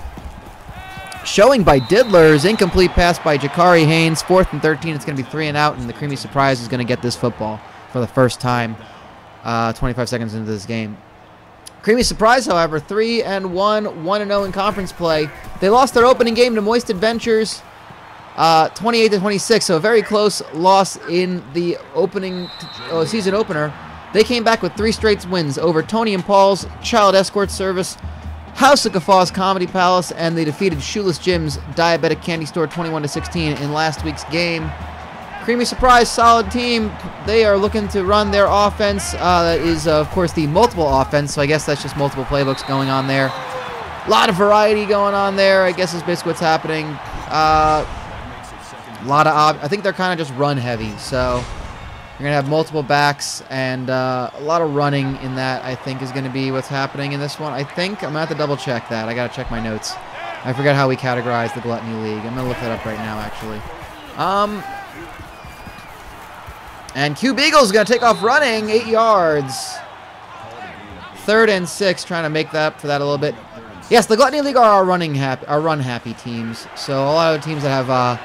showing by Diddlers. Incomplete pass by Jakari Haynes. Fourth and 13. It's going to be three and out, and the Creamy Surprise is going to get this football for the first time. Uh, 25 seconds into this game. Creamy Surprise, however, 3 and 1, 1 and 0 in conference play. They lost their opening game to Moist Adventures uh, 28 to 26, so a very close loss in the opening uh, season opener. They came back with three straight wins over Tony and Paul's Child Escort Service, House of Guffaw's Comedy Palace, and they defeated Shoeless Jim's Diabetic Candy Store 21 to 16 in last week's game. Creamy Surprise, solid team. They are looking to run their offense. Uh, that is, uh, of course, the multiple offense, so I guess that's just multiple playbooks going on there. A lot of variety going on there, I guess is basically what's happening. Uh, a lot of, I think they're kind of just run heavy, so you're going to have multiple backs and uh, a lot of running in that, I think, is going to be what's happening in this one. I think I'm going to have to double check that. I got to check my notes. I forgot how we categorize the Gluttony League. I'm going to look that up right now, actually. Um, and Q Beagle's going to take off running, eight yards. Third and six, trying to make that up for that a little bit. Yes, the Gluttony League are our running happy, our run happy teams. So a lot of teams that have uh,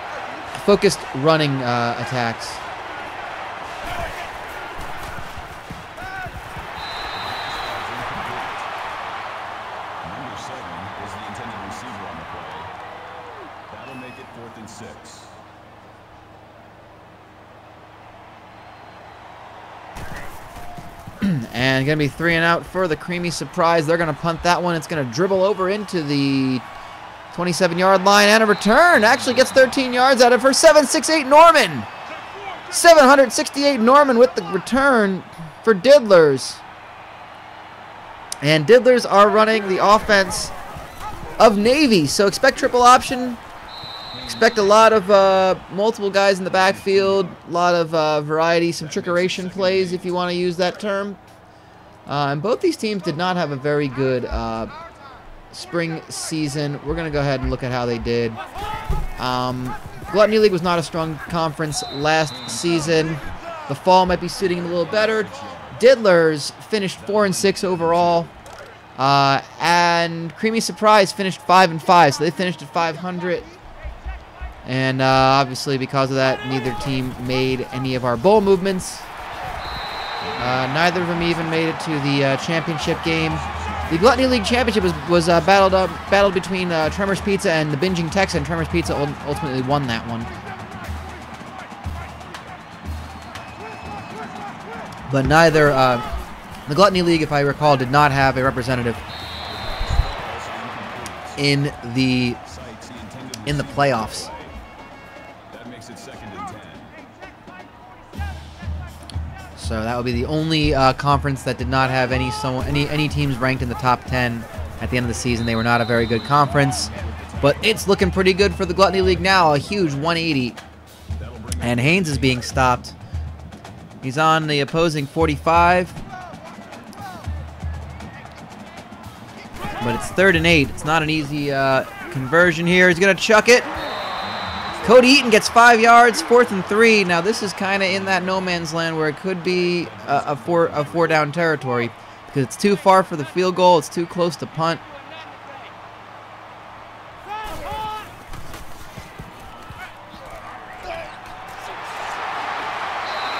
focused running uh, attacks. Number seven is the intended receiver on the play. That'll make it fourth and six. And going to be three and out for the Creamy Surprise. They're going to punt that one. It's going to dribble over into the 27 yard line and a return. Actually gets 13 yards out of her. 768 Norman. 768 Norman with the return for Diddlers. And Diddlers are running the offense of Navy. So expect triple option. Expect a lot of uh, multiple guys in the backfield. A lot of uh, variety, some trickeration plays if you want to use that term. Uh, and both these teams did not have a very good uh, spring season. We're going to go ahead and look at how they did. Um, Gluttony League was not a strong conference last season. The fall might be suiting them a little better. Diddlers finished four and six overall, uh, and Creamy Surprise finished five and five. So they finished at 500. And uh, obviously, because of that, neither team made any of our bowl movements. Uh, neither of them even made it to the uh, championship game. The Gluttony League Championship was, was uh, battled up, battled between uh, Tremors Pizza and the Binging Texan. Tremors Pizza ultimately won that one. But neither uh, the Gluttony League, if I recall, did not have a representative in the in the playoffs. So that would be the only uh, conference that did not have any someone any any teams ranked in the top 10 at the end of the season. They were not a very good conference, but it's looking pretty good for the Gluttony League now. A huge 180, That'll bring up and Haynes is being stopped. He's on the opposing 45, but it's third and eight. It's not an easy uh, conversion here. He's gonna chuck it. Cody Eaton gets five yards, fourth and three. Now this is kind of in that no man's land where it could be a, a four a four down territory because it's too far for the field goal. It's too close to punt.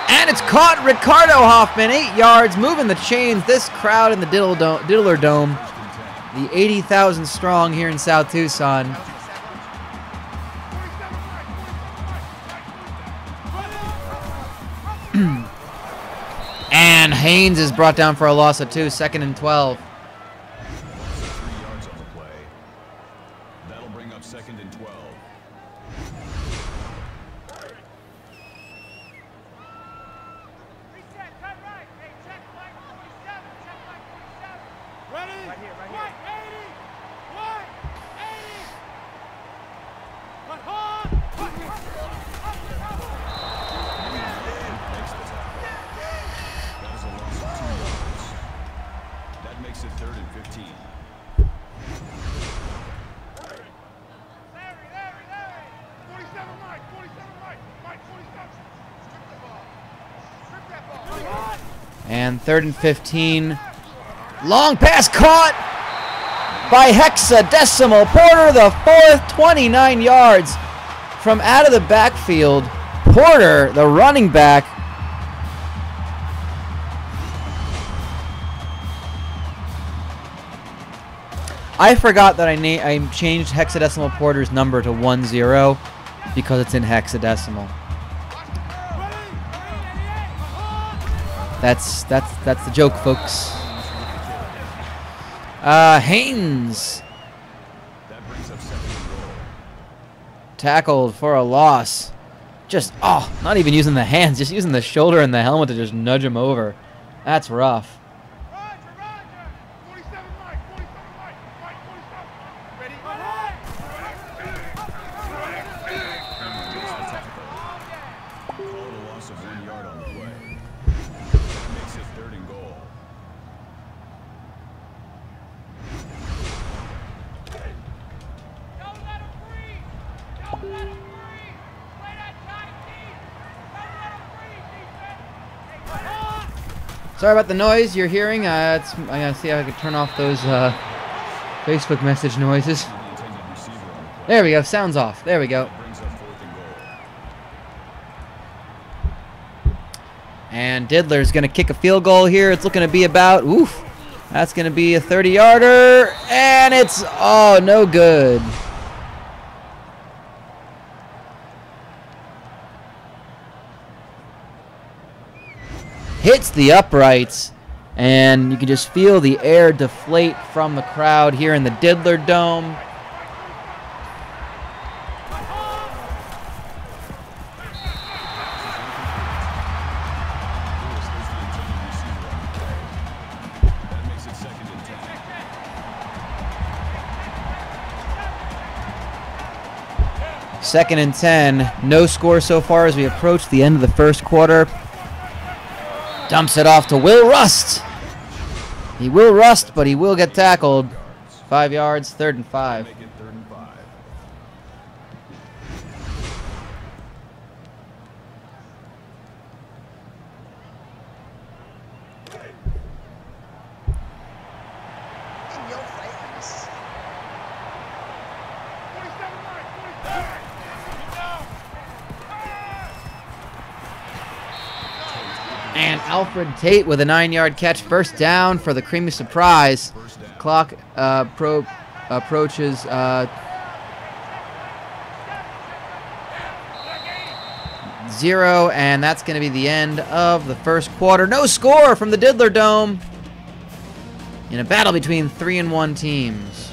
And it's caught Ricardo Hoffman, eight yards, moving the chains. This crowd in the Diddler Dome, the 80,000 strong here in South Tucson. [CLEARS THROAT] And Haynes is brought down for a loss of two, second and 12. three yards on the play. That'll bring up second and twelve. Reset, cut right. Hey, check flight 47. Check flight 47. Ready? Right here, right here. Right, 80. Right, 80. Right, hard. Right, Makes the tackle. That is a loss of two yards. That makes it third and fifteen. Larry, Larry, Larry. And third and 15. Long pass caught by Hexadecimal Porter, the fourth, 29 yards from out of the backfield. Porter, the running back, I forgot that I na- I changed hexadecimal Porter's number to 10 because it's in hexadecimal. That's that's that's the joke, folks. Uh, Haynes tackled for a loss. Just oh, not even using the hands, just using the shoulder and the helmet to just nudge him over. That's rough. Sorry about the noise you're hearing. Uh, it's, I gotta see if I can turn off those uh, Facebook message noises. There we go. Sounds off. There we go. And Diddler's going to kick a field goal here. It's looking to be about, oof, that's going to be a 30 yarder. And it's, oh, no good. Hits the uprights. And you can just feel the air deflate from the crowd here in the Diddler Dome. Second and 10. No score so far as we approach the end of the first quarter. Dumps it off to Will Rust. He will rust, but he will get tackled. Five yards, third and five. In your face. 47 Mike, 47. Get down. And Alfred Tate with a nine-yard catch, first down for the creamy surprise. Clock uh, pro approaches uh, zero, and that's going to be the end of the first quarter. No score from the Diddler Dome in a battle between three and one teams.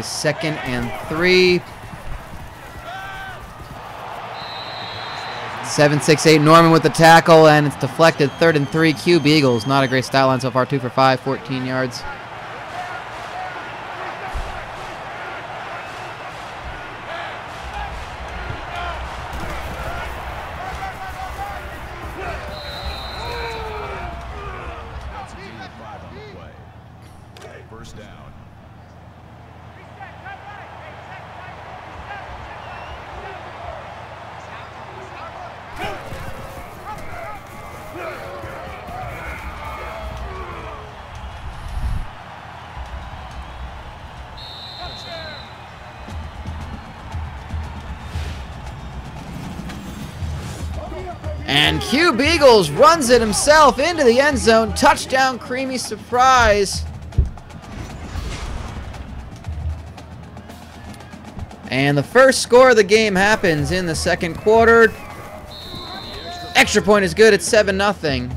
Is second and three. Seven, six, eight. Norman with the tackle, and it's deflected. Third and three. Q Beagles. Not a great stat line so far. Two for five, 14 yards. Runs it himself into the end zone. Touchdown, creamy surprise. And the first score of the game happens in the second quarter. Extra point is good. It's 7 0.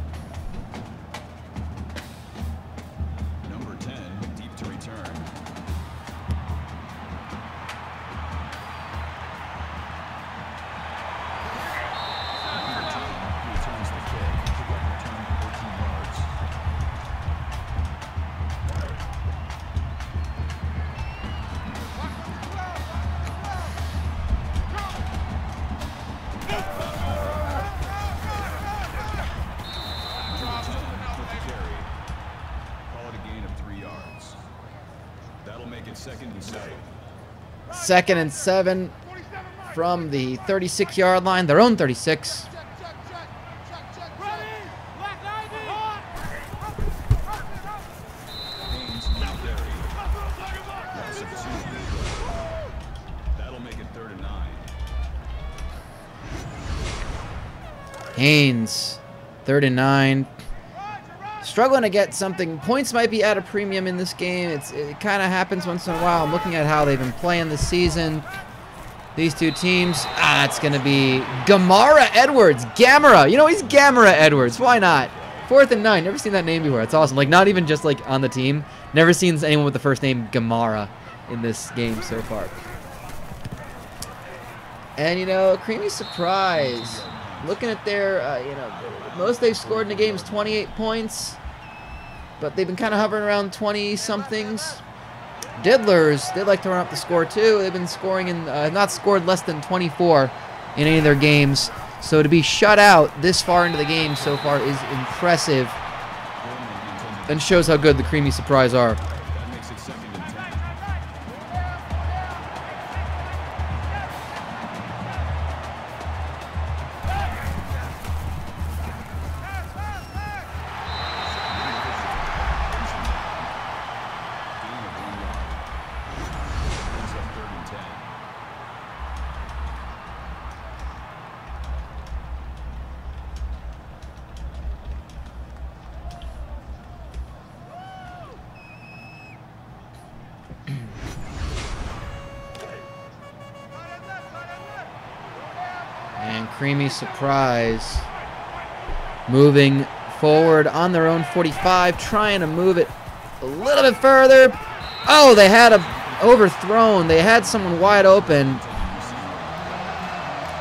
Second and seven from the 36 yard line, their own 36. Haynes third and nine. Struggling to get something. Points might be at a premium in this game. It's it kind of happens once in a while. I'm looking at how they've been playing this season. These two teams. Ah, it's gonna be Gamara Edwards. Gamera. You know he's Gamera Edwards. Why not? Fourth and nine. Never seen that name before. That's awesome. Like not even just like on the team. Never seen anyone with the first name Gamara in this game so far. And you know, creamy surprise. Looking at their, uh, you know, most they've scored in a game is 28 points, but they've been kind of hovering around 20 somethings. Diddlers, they like to run up the score too. They've been scoring and uh, not scored less than 24 in any of their games. So to be shut out this far into the game so far is impressive and shows how good the creamy surprise are. Creamy Surprise moving forward on their own 45, trying to move it a little bit further. Oh, they had a overthrown. They had someone wide open.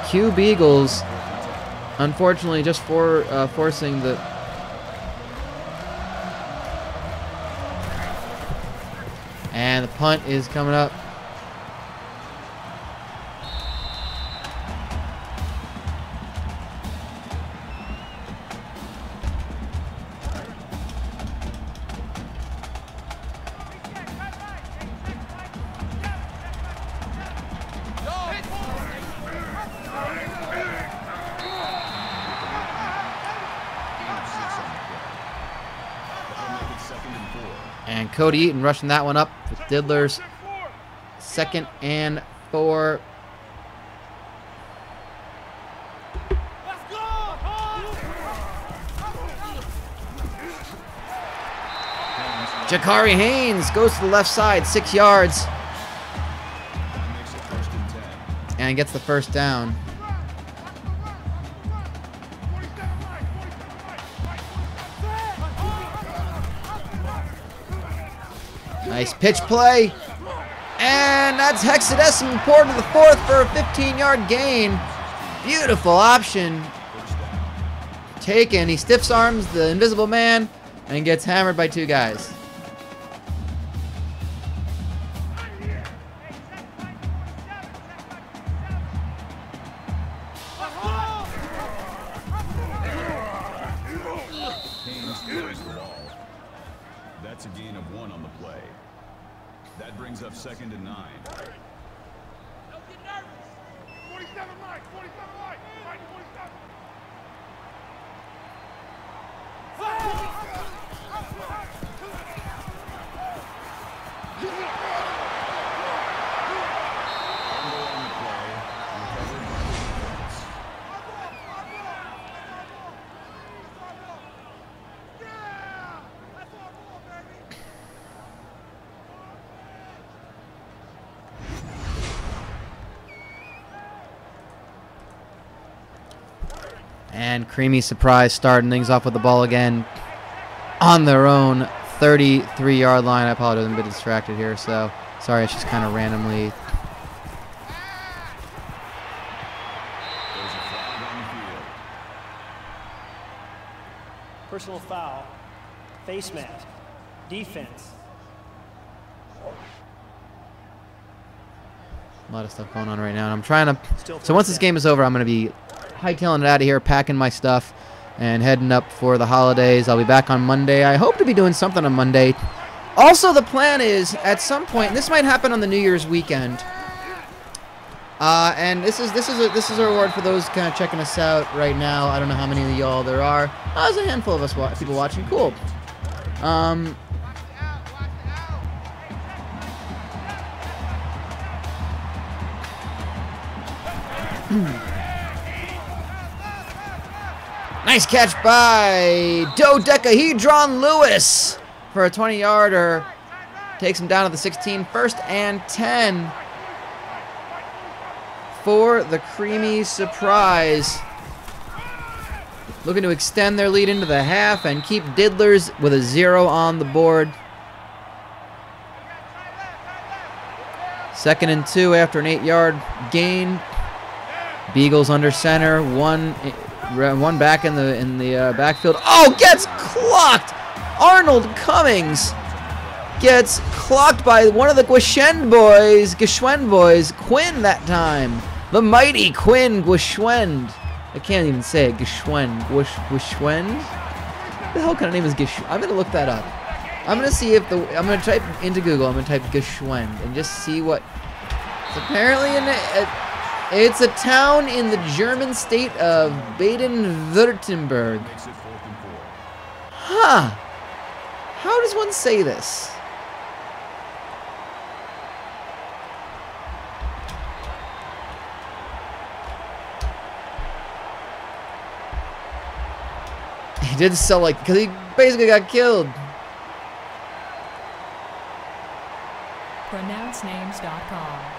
Q Beagles, unfortunately, just for uh, forcing the. And the punt is coming up. Cody Eaton rushing that one up with Diddlers. Second and four. Jakari Haynes goes to the left side, six yards, and gets the first down. Nice pitch play. And that's Hexadecimal Porter the fourth for a 15 yard gain. Beautiful option. Taken. He stiffs arms the invisible man and gets hammered by two guys. And Creamy Surprise starting things off with the ball again on their own 33 yard line. I apologize, I'm a bit distracted here, so sorry, it's just kind of randomly. There's a flag on the field. Personal foul. Face mask. Defense. A lot of stuff going on right now, and I'm trying to. So once this game is over, I'm going to be hightailing it out of here, packing my stuff, and heading up for the holidays. I'll be back on Monday. I hope to be doing something on Monday. Also, the plan is at some point, and this might happen on the New Year's weekend, Uh, and this is this is a, this is a reward for those kind of checking us out right now. I don't know how many of y'all there are. Oh, there's a handful of us wa- people watching. Cool. Um, [CLEARS THROAT] nice catch by Dodecahedron Lewis for a 20 yarder. Takes him down to the 16, first and 10 for the creamy surprise. Looking to extend their lead into the half and keep Diddlers with a zero on the board. Second and two after an eight-yard gain. Beagles under center, one one back in the in the uh, backfield. Oh, gets clocked. Arnold Cummings gets clocked by one of the Guishend boys, Geschwend boys, Quinn that time. The mighty Quinn Guishwend. I can't even say it. Geschwend. Guish, the hell kind of name is Gish? I'm gonna look that up. I'm gonna see if the I'm gonna type into Google. I'm gonna type Geschwend and just see what. It's apparently in a, it's a town in the German state of Baden-Württemberg. Huh. How does one say this? [LAUGHS] He did sell like, because he basically got killed. pronouncenames.com.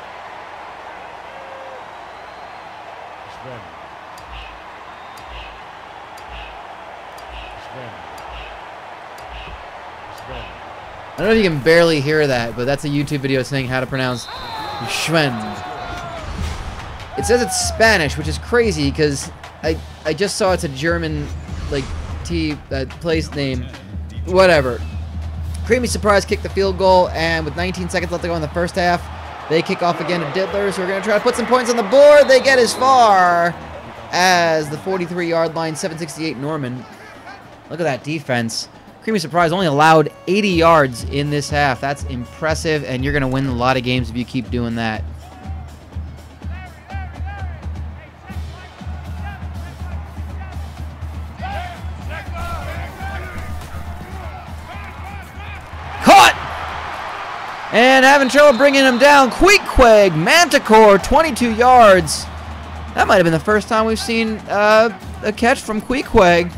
I don't know if you can barely hear that, but that's a YouTube video saying how to pronounce Schwen. It says it's Spanish, which is crazy because I I just saw it's a German like T uh, place name. Whatever. Creamy surprise kicked the field goal, and with 19 seconds left to go in the first half, they kick off again to Diddlers, who are going to try to put some points on the board. They get as far as the 43-yard line, 768 Norman. Look at that defense. Creamy Surprise only allowed 80 yards in this half. That's impressive, and you're going to win a lot of games if you keep doing that. Caught! And having trouble bringing him down. Queequeg, Manticore, 22 yards. That might have been the first time we've seen uh, a catch from Queequeg.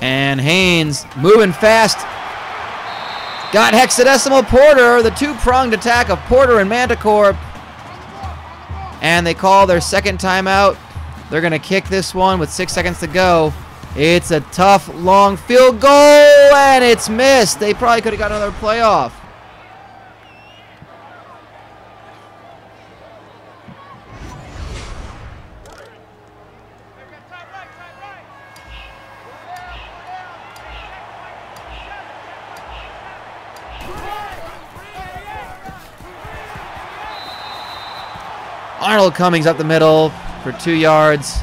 And Haynes moving fast. Got Hexadecimal Porter, the two-pronged attack of Porter and Manticore. And they call their second timeout. They're going to kick this one with six seconds to go. It's a tough, long field goal, and it's missed. They probably could have got another playoff. Arnold Cummings up the middle for two yards.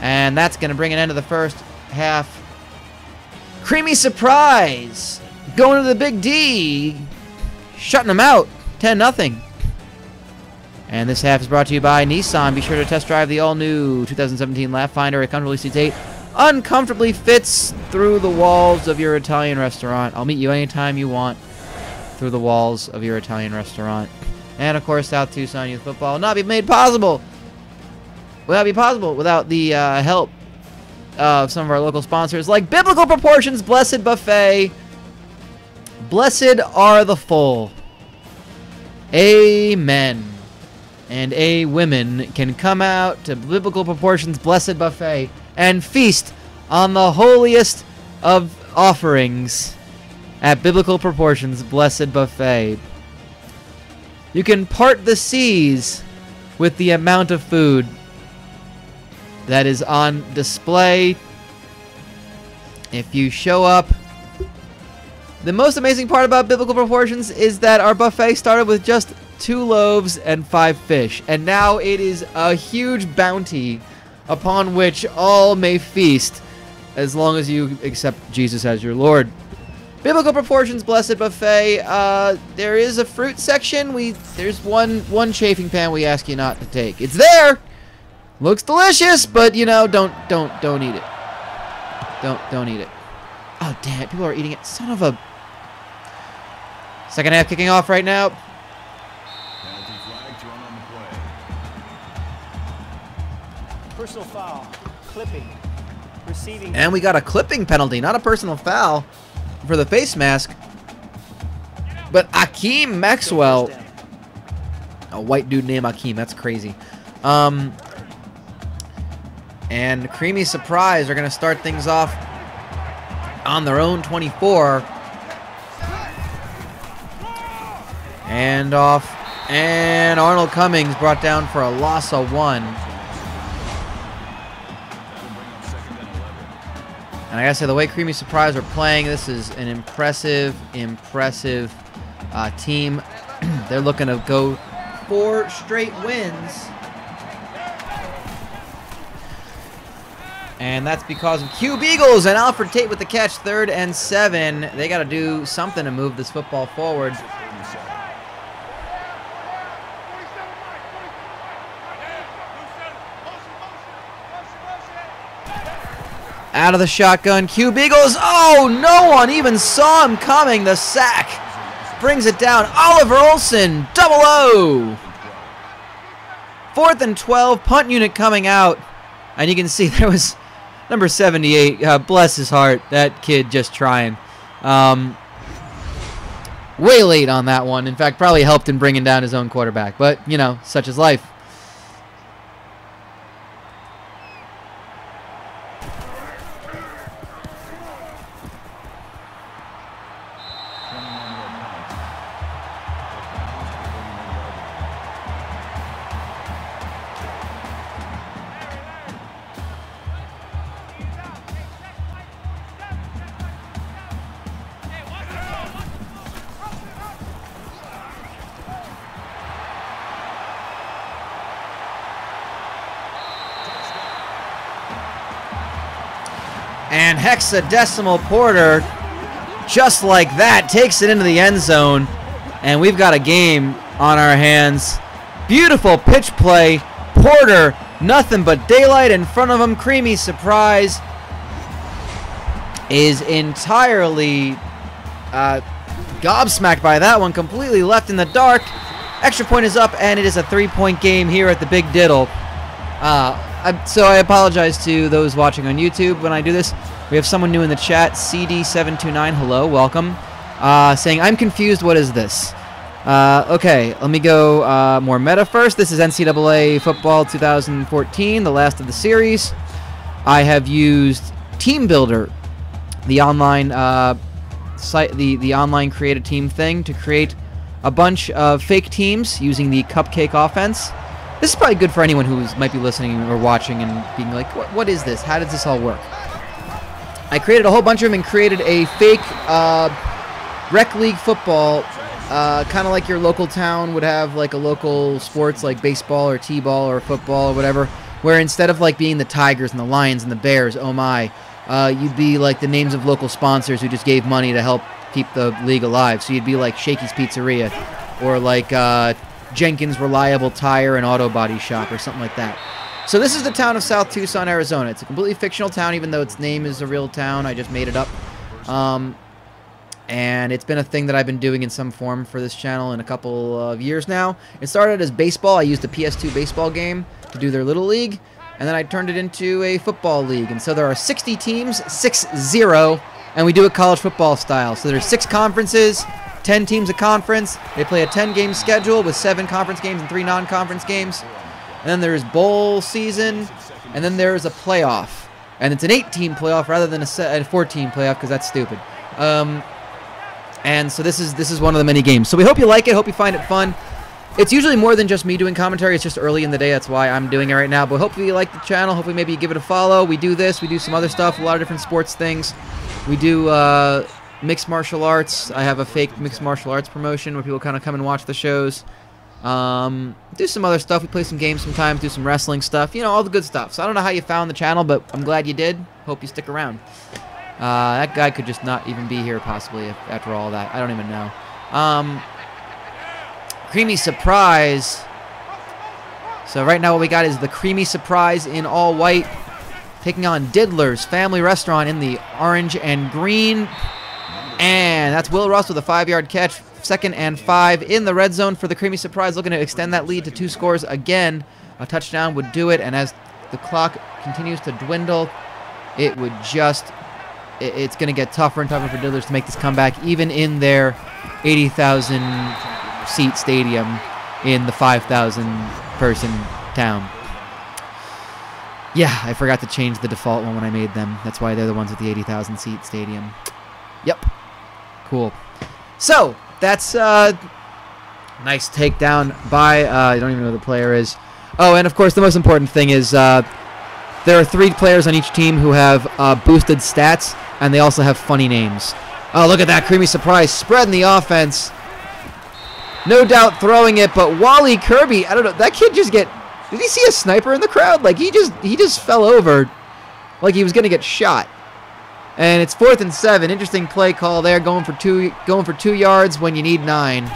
And that's going to bring an end to the first half. Creamy surprise. Going to the big D. Shutting them out. 10 nothing. And this half is brought to you by Nissan. Be sure to test drive the all-new 2017 Lapfinder. It comfortably seats eight. Uncomfortably fits through the walls of your Italian restaurant. I'll meet you anytime you want through the walls of your Italian restaurant. And of course, South Tucson Youth Football not be made possible. Will not be possible without the uh, help of some of our local sponsors like Biblical Proportions Blessed Buffet. Blessed are the full. Amen. And a women can come out to Biblical Proportions Blessed Buffet and feast on the holiest of offerings at Biblical Proportions Blessed Buffet. You can part the seas with the amount of food that is on display. If you show up, the most amazing part about Biblical Proportions is that our buffet started with just two loaves and five fish, and now it is a huge bounty upon which all may feast as long as you accept Jesus as your Lord. Biblical proportions, blessed buffet. Uh, there is a fruit section. We there's one one chafing pan we ask you not to take. It's there. Looks delicious, but you know, don't don't don't eat it. Don't don't eat it. Oh damn it! People are eating it. Son of a. Second half kicking off right now. Penalty flag thrown on the play. Personal foul. Clipping. Receiving. And we got a clipping penalty, not a personal foul for the face mask. But Akeem Maxwell, a white dude named Akeem, that's crazy. Um, and Creamy Surprise are going to start things off on their own 24. And off. And Arnold Cummings brought down for a loss of one. And I say, the way Creamy Surprise are playing, this is an impressive, impressive uh, team. [CLEARS THROAT] They're looking to go four straight wins. And that's because of Q Beagles and Alfred Tate with the catch, third and seven. They got to do something to move this football forward. Out of the shotgun, Q Beagles. Oh, no one even saw him coming. The sack brings it down. Oliver Olson, double O. Fourth and 12, punt unit coming out. And you can see [LAUGHS] there was number 78. Uh, bless his heart. That kid just trying. Um, way late on that one. In fact, probably helped in bringing down his own quarterback. But, you know, such is life. Hexadecimal Porter, just like that, takes it into the end zone. And we've got a game on our hands. Beautiful pitch play. Porter, nothing but daylight in front of him. Creamy surprise is entirely uh, gobsmacked by that one. Completely left in the dark. Extra point is up, and it is a three-point game here at the Big Diddle. Uh, I, so I apologize to those watching on YouTube when I do this. We have someone new in the chat, CD729. Hello, welcome. Uh, saying, I'm confused. What is this? Uh, okay, let me go uh, more meta first. This is NCAA Football 2014, the last of the series. I have used Team Builder, the online uh, site, the the online create a team thing, to create a bunch of fake teams using the Cupcake offense. This is probably good for anyone who might be listening or watching and being like, what, what is this? How does this all work? I created a whole bunch of them and created a fake uh, rec league football, uh, kind of like your local town would have like a local sports like baseball or t-ball or football or whatever, where instead of like being the Tigers and the Lions and the Bears, oh my, uh, you'd be like the names of local sponsors who just gave money to help keep the league alive. So you'd be like Shakey's Pizzeria or like uh, Jenkins Reliable Tire and Auto Body Shop or something like that. So this is the town of South Tucson, Arizona. It's a completely fictional town, even though its name is a real town. I just made it up. Um, and it's been a thing that I've been doing in some form for this channel in a couple of years now. It started as baseball. I used a PS2 baseball game to do their little league, and then I turned it into a football league. And so there are 60 teams, 6-0, and we do it college football style. So there's six conferences, 10 teams a conference. They play a 10-game schedule with seven conference games and three non-conference games. And then there's bowl season, and then there's a playoff. And it's an eight-team playoff rather than a 14 playoff because that's stupid. Um, and so this is this is one of the many games. So we hope you like it. Hope you find it fun. It's usually more than just me doing commentary. It's just early in the day. That's why I'm doing it right now. But hopefully you like the channel. Hopefully maybe you give it a follow. We do this. We do some other stuff. A lot of different sports things. We do uh, mixed martial arts. I have a fake mixed martial arts promotion where people kind of come and watch the shows. Um, do some other stuff. We play some games sometimes. Do some wrestling stuff. You know, all the good stuff. So I don't know how you found the channel, but I'm glad you did. Hope you stick around. Uh, that guy could just not even be here possibly if, after all that. I don't even know. Um, creamy surprise. So right now what we got is the creamy surprise in all white, taking on Diddler's Family Restaurant in the orange and green. And that's Will Rust with a five-yard catch. Second and five in the red zone for the creamy surprise, looking to extend that lead to two scores again. A touchdown would do it, and as the clock continues to dwindle, it would just it- it's going to get tougher and tougher for Diddlers to make this comeback, even in their 80,000 seat stadium in the 5,000 person town. Yeah, I forgot to change the default one when I made them. That's why they're the ones with the 80,000 seat stadium. Yep. Cool. So, that's uh nice takedown by uh I don't even know who the player is. Oh, and of course the most important thing is uh there are three players on each team who have uh, boosted stats, and they also have funny names. Oh, look at that creamy surprise spreading the offense. No doubt throwing it, but Wally Kirby, I don't know, that kid just get. Did he see a sniper in the crowd? Like he just he just fell over, like he was gonna get shot. And it's fourth and seven. Interesting play call there, going for two going for two yards when you need nine.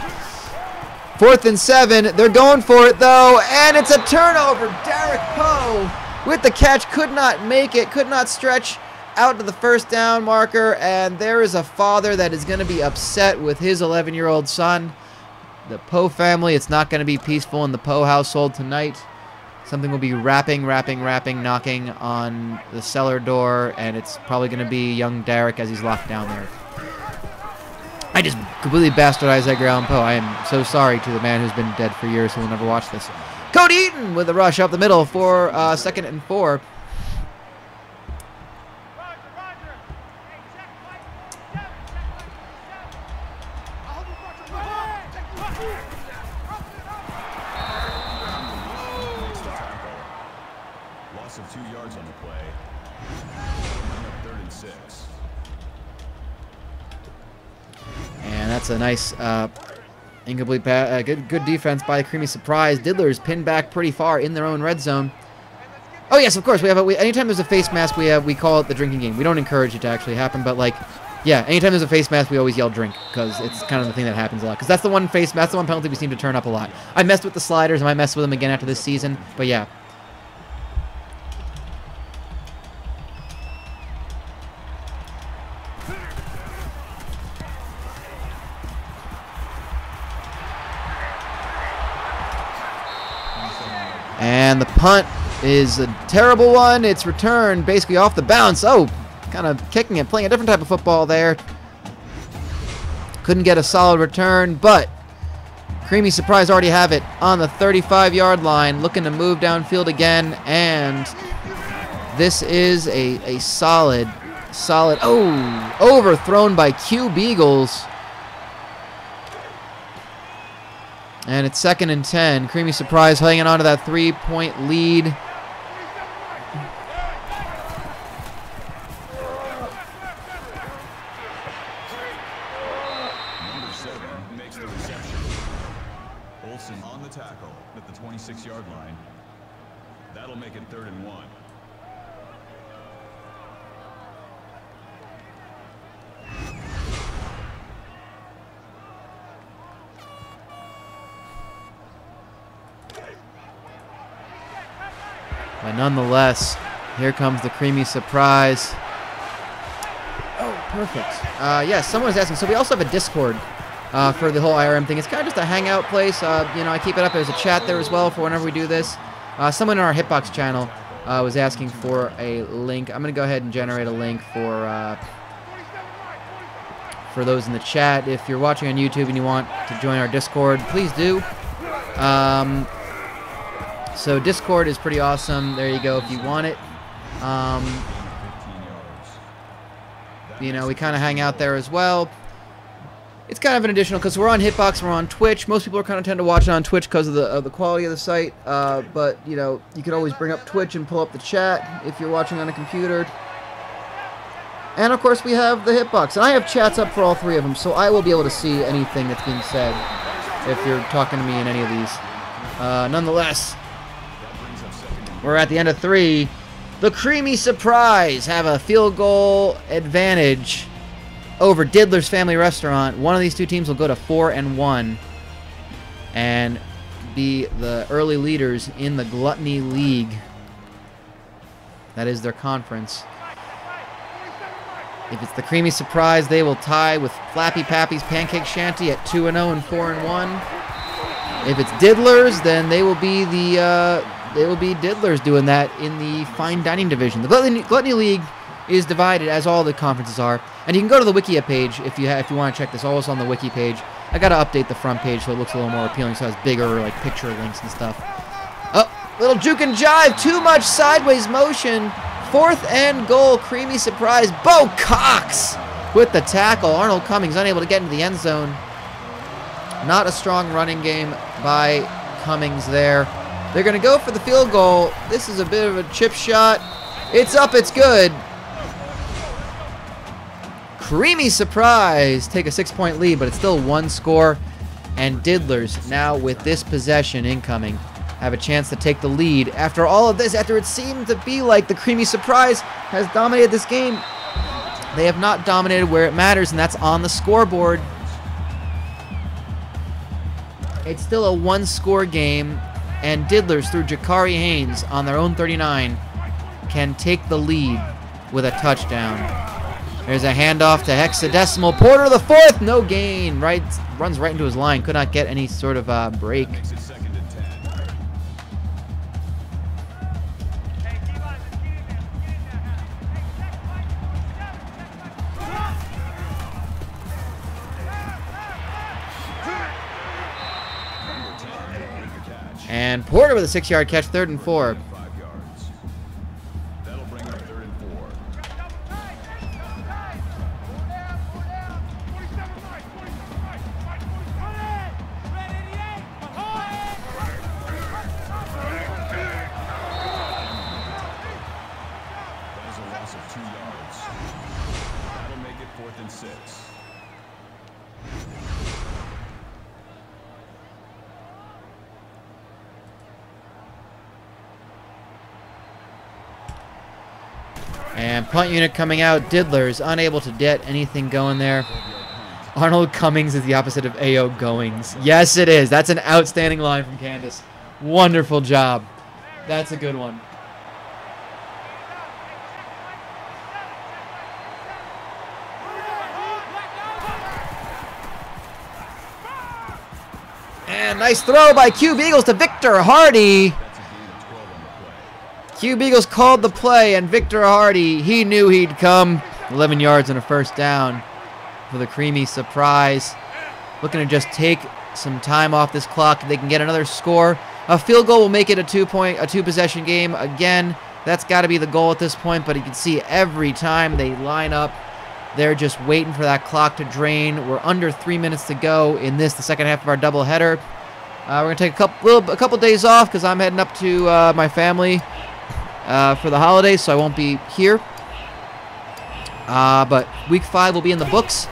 Fourth and seven. They're going for it though, and it's a turnover. Derek Poe with the catch could not make it, could not stretch out to the first down marker, and there is a father that is going to be upset with his 11-year-old son. The Poe family, it's not going to be peaceful in the Poe household tonight. Something will be rapping, rapping, rapping, knocking on the cellar door, and it's probably going to be young Derek as he's locked down there. I just completely bastardized Edgar Allan Poe. I am so sorry to the man who's been dead for years who will never watch this. Cody Eaton with a rush up the middle for uh, second and four. That's a nice uh, incomplete pass. Uh, good, good defense by Creamy Surprise. Diddlers pinned back pretty far in their own red zone. Oh yes, of course we have. A, we, anytime there's a face mask, we have we call it the drinking game. We don't encourage it to actually happen, but like, yeah, anytime there's a face mask, we always yell drink because it's kind of the thing that happens a lot. Because that's the one face, that's the one penalty we seem to turn up a lot. I messed with the sliders, and I might mess with them again after this season, but yeah. And the punt is a terrible one. It's returned basically off the bounce. Oh, kind of kicking it, playing a different type of football there. Couldn't get a solid return, but Creamy Surprise already have it on the 35 yard line, looking to move downfield again. And this is a, a solid, solid. Oh, overthrown by Q Beagles. And it's second and 10. Creamy Surprise hanging on to that three point lead. Number seven makes the reception. Olson on the tackle at the 26-yard line. That'll make it third and one. But nonetheless, here comes the creamy surprise. Oh, perfect. Uh, yeah, someone was asking. So we also have a Discord uh, for the whole IRM thing. It's kind of just a hangout place. Uh, you know, I keep it up. There's a chat there as well for whenever we do this. Uh, someone in our Hitbox channel uh, was asking for a link. I'm gonna go ahead and generate a link for uh, for those in the chat. If you're watching on YouTube and you want to join our Discord, please do. Um, so Discord is pretty awesome. There you go if you want it. Um, 15 yards. That you know, we kind of hang out there as well. It's kind of an additional because we're on Hitbox, we're on Twitch. Most people are kind of tend to watch it on Twitch because of the of the quality of the site. Uh, but you know, you can always bring up Twitch and pull up the chat if you're watching on a computer. And of course, we have the Hitbox, and I have chats up for all three of them, so I will be able to see anything that's being said if you're talking to me in any of these. Uh, nonetheless, we're at the end of three. The Creamy Surprise have a field goal advantage over Diddler's Family Restaurant. One of these two teams will go to 4 and 1 and be the early leaders in the Gluttony League. That is their conference. If it's the Creamy Surprise, they will tie with Flappy Pappy's Pancake Shanty at 2 and 0 and 4 and 1. If it's Diddlers, then they will be the uh, they will be Diddlers doing that in the fine dining division. The Gluttony, Gluttony League is divided as all the conferences are, and you can go to the Wikia page if you ha- if you want to check this. Always on the Wiki page. I gotta update the front page so it looks a little more appealing, so it has bigger like picture links and stuff. Oh, little juke and jive, too much sideways motion. Fourth and goal, creamy surprise. Bo Cox with the tackle. Arnold Cummings unable to get into the end zone. Not a strong running game by Cummings there. They're going to go for the field goal. This is a bit of a chip shot. It's up, it's good. Creamy surprise. Take a six point lead, but it's still one score. And Diddlers now with this possession incoming have a chance to take the lead. After all of this, after it seemed to be like the Creamy Surprise has dominated this game, they have not dominated where it matters, and that's on the scoreboard. It's still a one-score game, and Diddlers, through Jakari Haynes on their own 39, can take the lead with a touchdown. There's a handoff to hexadecimal. Porter the fourth, no gain. Right, runs right into his line. Could not get any sort of uh, break. And Porter with a six-yard catch, third and four. Punt unit coming out. Diddlers unable to get anything going there. Arnold Cummings is the opposite of AO Goings. Yes, it is. That's an outstanding line from Candace. Wonderful job. That's a good one. And nice throw by Q Beagles to Victor Hardy. Q Beagles called the play, and Victor Hardy, he knew he'd come. 11 yards and a first down for the creamy surprise. Looking to just take some time off this clock. They can get another score. A field goal will make it a two-point, a two-possession game. Again, that's got to be the goal at this point. But you can see every time they line up, they're just waiting for that clock to drain. We're under three minutes to go in this, the second half of our doubleheader. Uh, we're gonna take a couple, little, a couple days off because I'm heading up to uh, my family uh, for the holidays, so I won't be here. Uh, but week five will be in the books.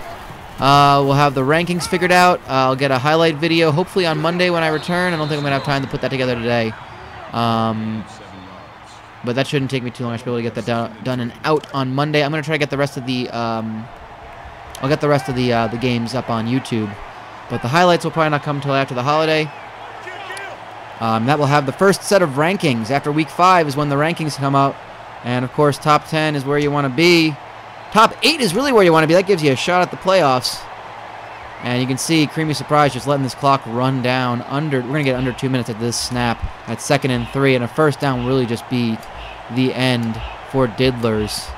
Uh, we'll have the rankings figured out. Uh, I'll get a highlight video hopefully on Monday when I return. I don't think I'm gonna have time to put that together today. Um, but that shouldn't take me too long. I should be able to get that done, done and out on Monday. I'm gonna try to get the rest of the um, I'll get the rest of the uh, the games up on YouTube. But the highlights will probably not come until after the holiday. Um, that will have the first set of rankings. After week five is when the rankings come out, and of course, top ten is where you want to be. Top eight is really where you want to be. That gives you a shot at the playoffs. And you can see Creamy Surprise just letting this clock run down under. We're gonna get under two minutes at this snap. At second and three, and a first down will really just be the end for Diddlers.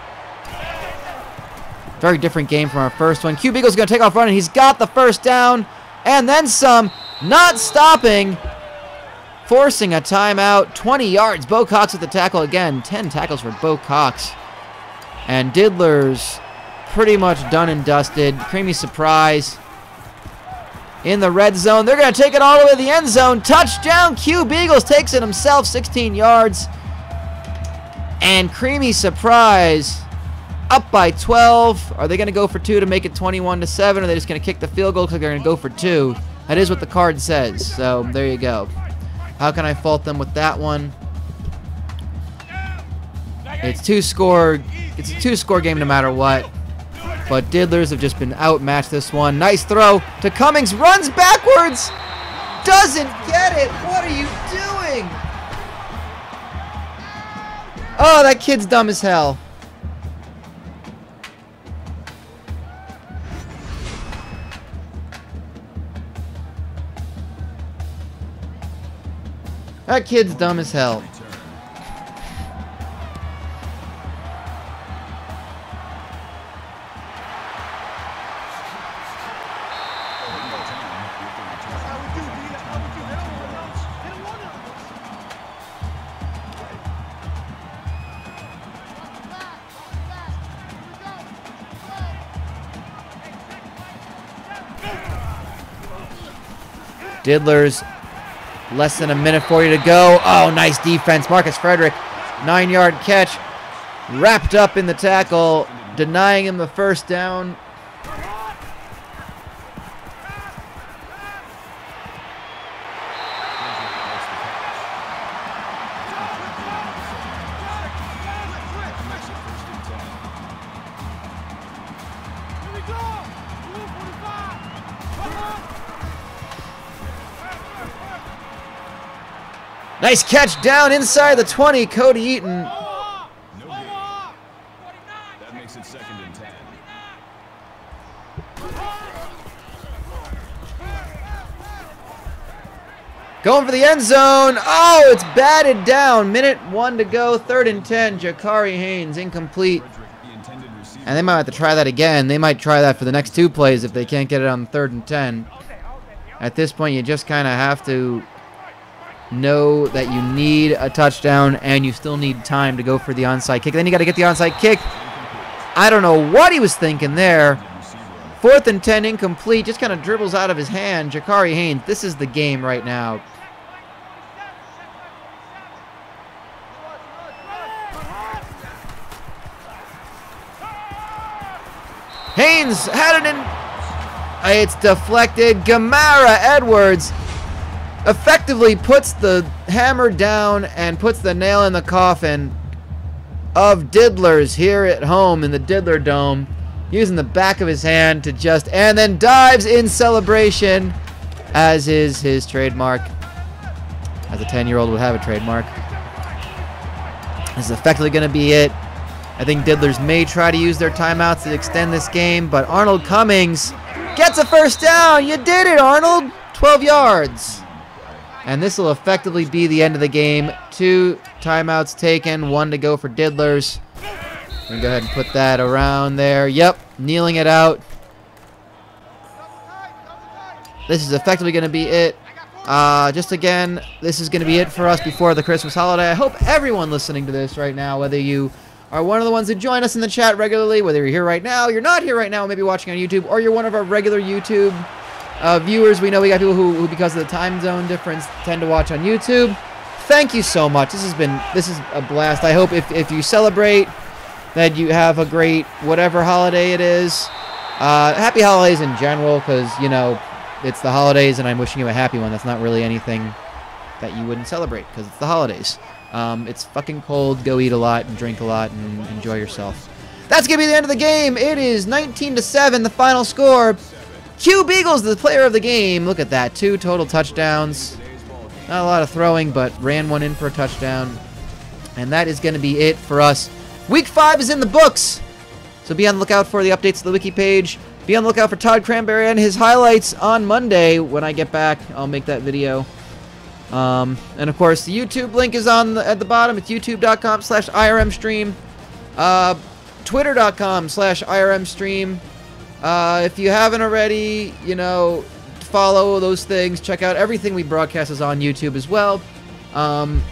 Very different game from our first one. Q Beagle's going to take off running. He's got the first down and then some. Not stopping. Forcing a timeout. 20 yards. Bo Cox with the tackle again. 10 tackles for Bo Cox. And Diddlers pretty much done and dusted. Creamy surprise. In the red zone. They're going to take it all the way to the end zone. Touchdown. Q Beagles takes it himself. 16 yards. And Creamy surprise up by 12. Are they going to go for two to make it 21 to 7? Or are they just going to kick the field goal because they're going to go for two? That is what the card says. So there you go. How can I fault them with that one? It's two score. It's a two score game no matter what. But Diddlers have just been outmatched this one. Nice throw to Cummings. Runs backwards. Doesn't get it. What are you doing? Oh, that kid's dumb as hell. That kid's dumb as hell. Diddlers, less than a minute for you to go. Oh, nice defense. Marcus Frederick, nine yard catch, wrapped up in the tackle, denying him the first down. Nice catch down inside the 20. Cody Eaton. No gain. Omaha! 49! That makes it second and 10. Going for the end zone. Oh, it's batted down. Minute one to go. Third and 10. Jakari Haynes incomplete. Frederick, the intended receiver. And they might have to try that again. They might try that for the next two plays if they can't get it on third and 10. At this point, you just kind of have to know that you need a touchdown and you still need time to go for the onside kick. Then you got to get the onside kick. I don't know what he was thinking there. Fourth and 10 incomplete. Just kind of dribbles out of his hand. Jakari Haynes, this is the game right now. Haynes had it in. It's deflected. Gamara Edwards effectively puts the hammer down and puts the nail in the coffin of Diddlers here at home in the Diddler Dome, using the back of his hand to just and then dives in celebration, as is his trademark. As a 10-year-old would have a trademark. This is effectively going to be it. I think Diddlers may try to use their timeouts to extend this game, but Arnold Cummings gets a first down. You did it, Arnold. 12 yards. And this will effectively be the end of the game. Two timeouts taken, one to go for Diddlers. We go ahead and put that around there. Yep, kneeling it out. This is effectively going to be it. Uh, just again, this is going to be it for us before the Christmas holiday. I hope everyone listening to this right now, whether you are one of the ones that join us in the chat regularly, whether you're here right now, you're not here right now, maybe watching on YouTube, or you're one of our regular YouTube uh, viewers. We know we got people who, who, because of the time zone difference, tend to watch on YouTube. Thank you so much. This has been this is a blast. I hope if, if you celebrate that you have a great whatever holiday it is. Uh, happy holidays in general, because you know it's the holidays, and I'm wishing you a happy one. That's not really anything that you wouldn't celebrate because it's the holidays. Um, it's fucking cold. Go eat a lot and drink a lot and enjoy yourself. That's gonna be the end of the game. It is 19 to seven, the final score. Q Beagles, the player of the game. Look at that, two total touchdowns. Not a lot of throwing, but ran one in for a touchdown. And that is going to be it for us. Week five is in the books. So be on the lookout for the updates to the wiki page. Be on the lookout for Todd Cranberry and his highlights on Monday. When I get back, I'll make that video. Um, and of course, the YouTube link is on the, at the bottom. It's youtube.com slash IRMstream. Uh, Twitter.com slash IRMstream. Uh, if you haven't already, you know, follow those things. Check out everything we broadcast is on YouTube as well. Um,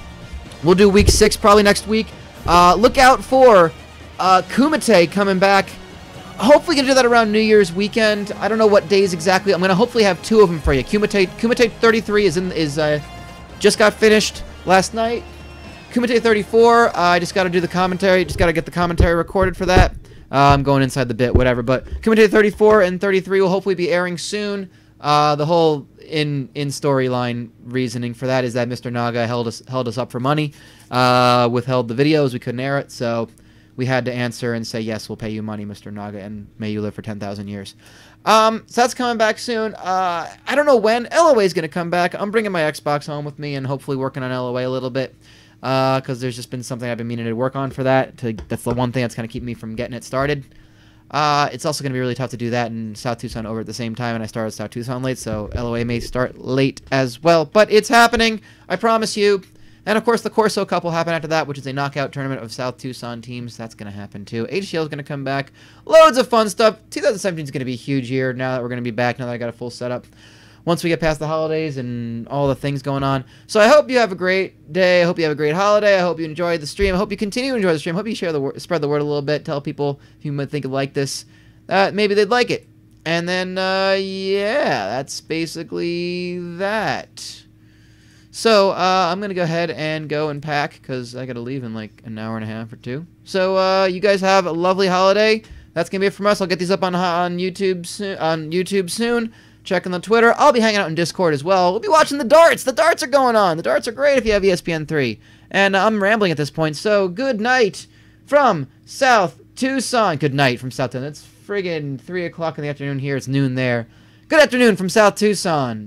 we'll do week six probably next week. Uh, look out for uh, Kumite coming back. Hopefully, gonna do that around New Year's weekend. I don't know what days exactly. I'm gonna hopefully have two of them for you. Kumite Kumite 33 is in is uh, just got finished last night. Kumite 34, uh, I just got to do the commentary. Just got to get the commentary recorded for that. Uh, I'm going inside the bit, whatever. But Kumite 34 and 33 will hopefully be airing soon. Uh, the whole in in storyline reasoning for that is that Mr. Naga held us held us up for money, uh, withheld the videos. We couldn't air it, so we had to answer and say yes, we'll pay you money, Mr. Naga, and may you live for ten thousand years. Um, so that's coming back soon. Uh, I don't know when. LOA is gonna come back. I'm bringing my Xbox home with me and hopefully working on LOA a little bit. Because there's just been something I've been meaning to work on for that. To, that's the one thing that's kind of keeping me from getting it started. Uh, it's also going to be really tough to do that in South Tucson over at the same time, and I started South Tucson late, so LOA may start late as well. But it's happening, I promise you. And of course, the Corso Cup will happen after that, which is a knockout tournament of South Tucson teams. That's going to happen too. HCL is going to come back. Loads of fun stuff. 2017 is going to be a huge year now that we're going to be back, now that I got a full setup. Once we get past the holidays and all the things going on. So I hope you have a great day. I hope you have a great holiday. I hope you enjoyed the stream. I hope you continue to enjoy the stream. I hope you share the spread the word a little bit. Tell people you might think like this, that maybe they'd like it. And then, uh, yeah, that's basically that. So uh, I'm gonna go ahead and go and pack because I gotta leave in like an hour and a half or two. So uh, you guys have a lovely holiday. That's gonna be it from us. I'll get these up on on YouTube. On YouTube soon. Checking the Twitter. I'll be hanging out in Discord as well. We'll be watching the darts. The darts are going on. The darts are great if you have E ESPN3. And I'm rambling at this point. So good night from South Tucson. Good night from South Tucson. It's friggin' three o'clock in the afternoon here. It's noon there. Good afternoon from South Tucson.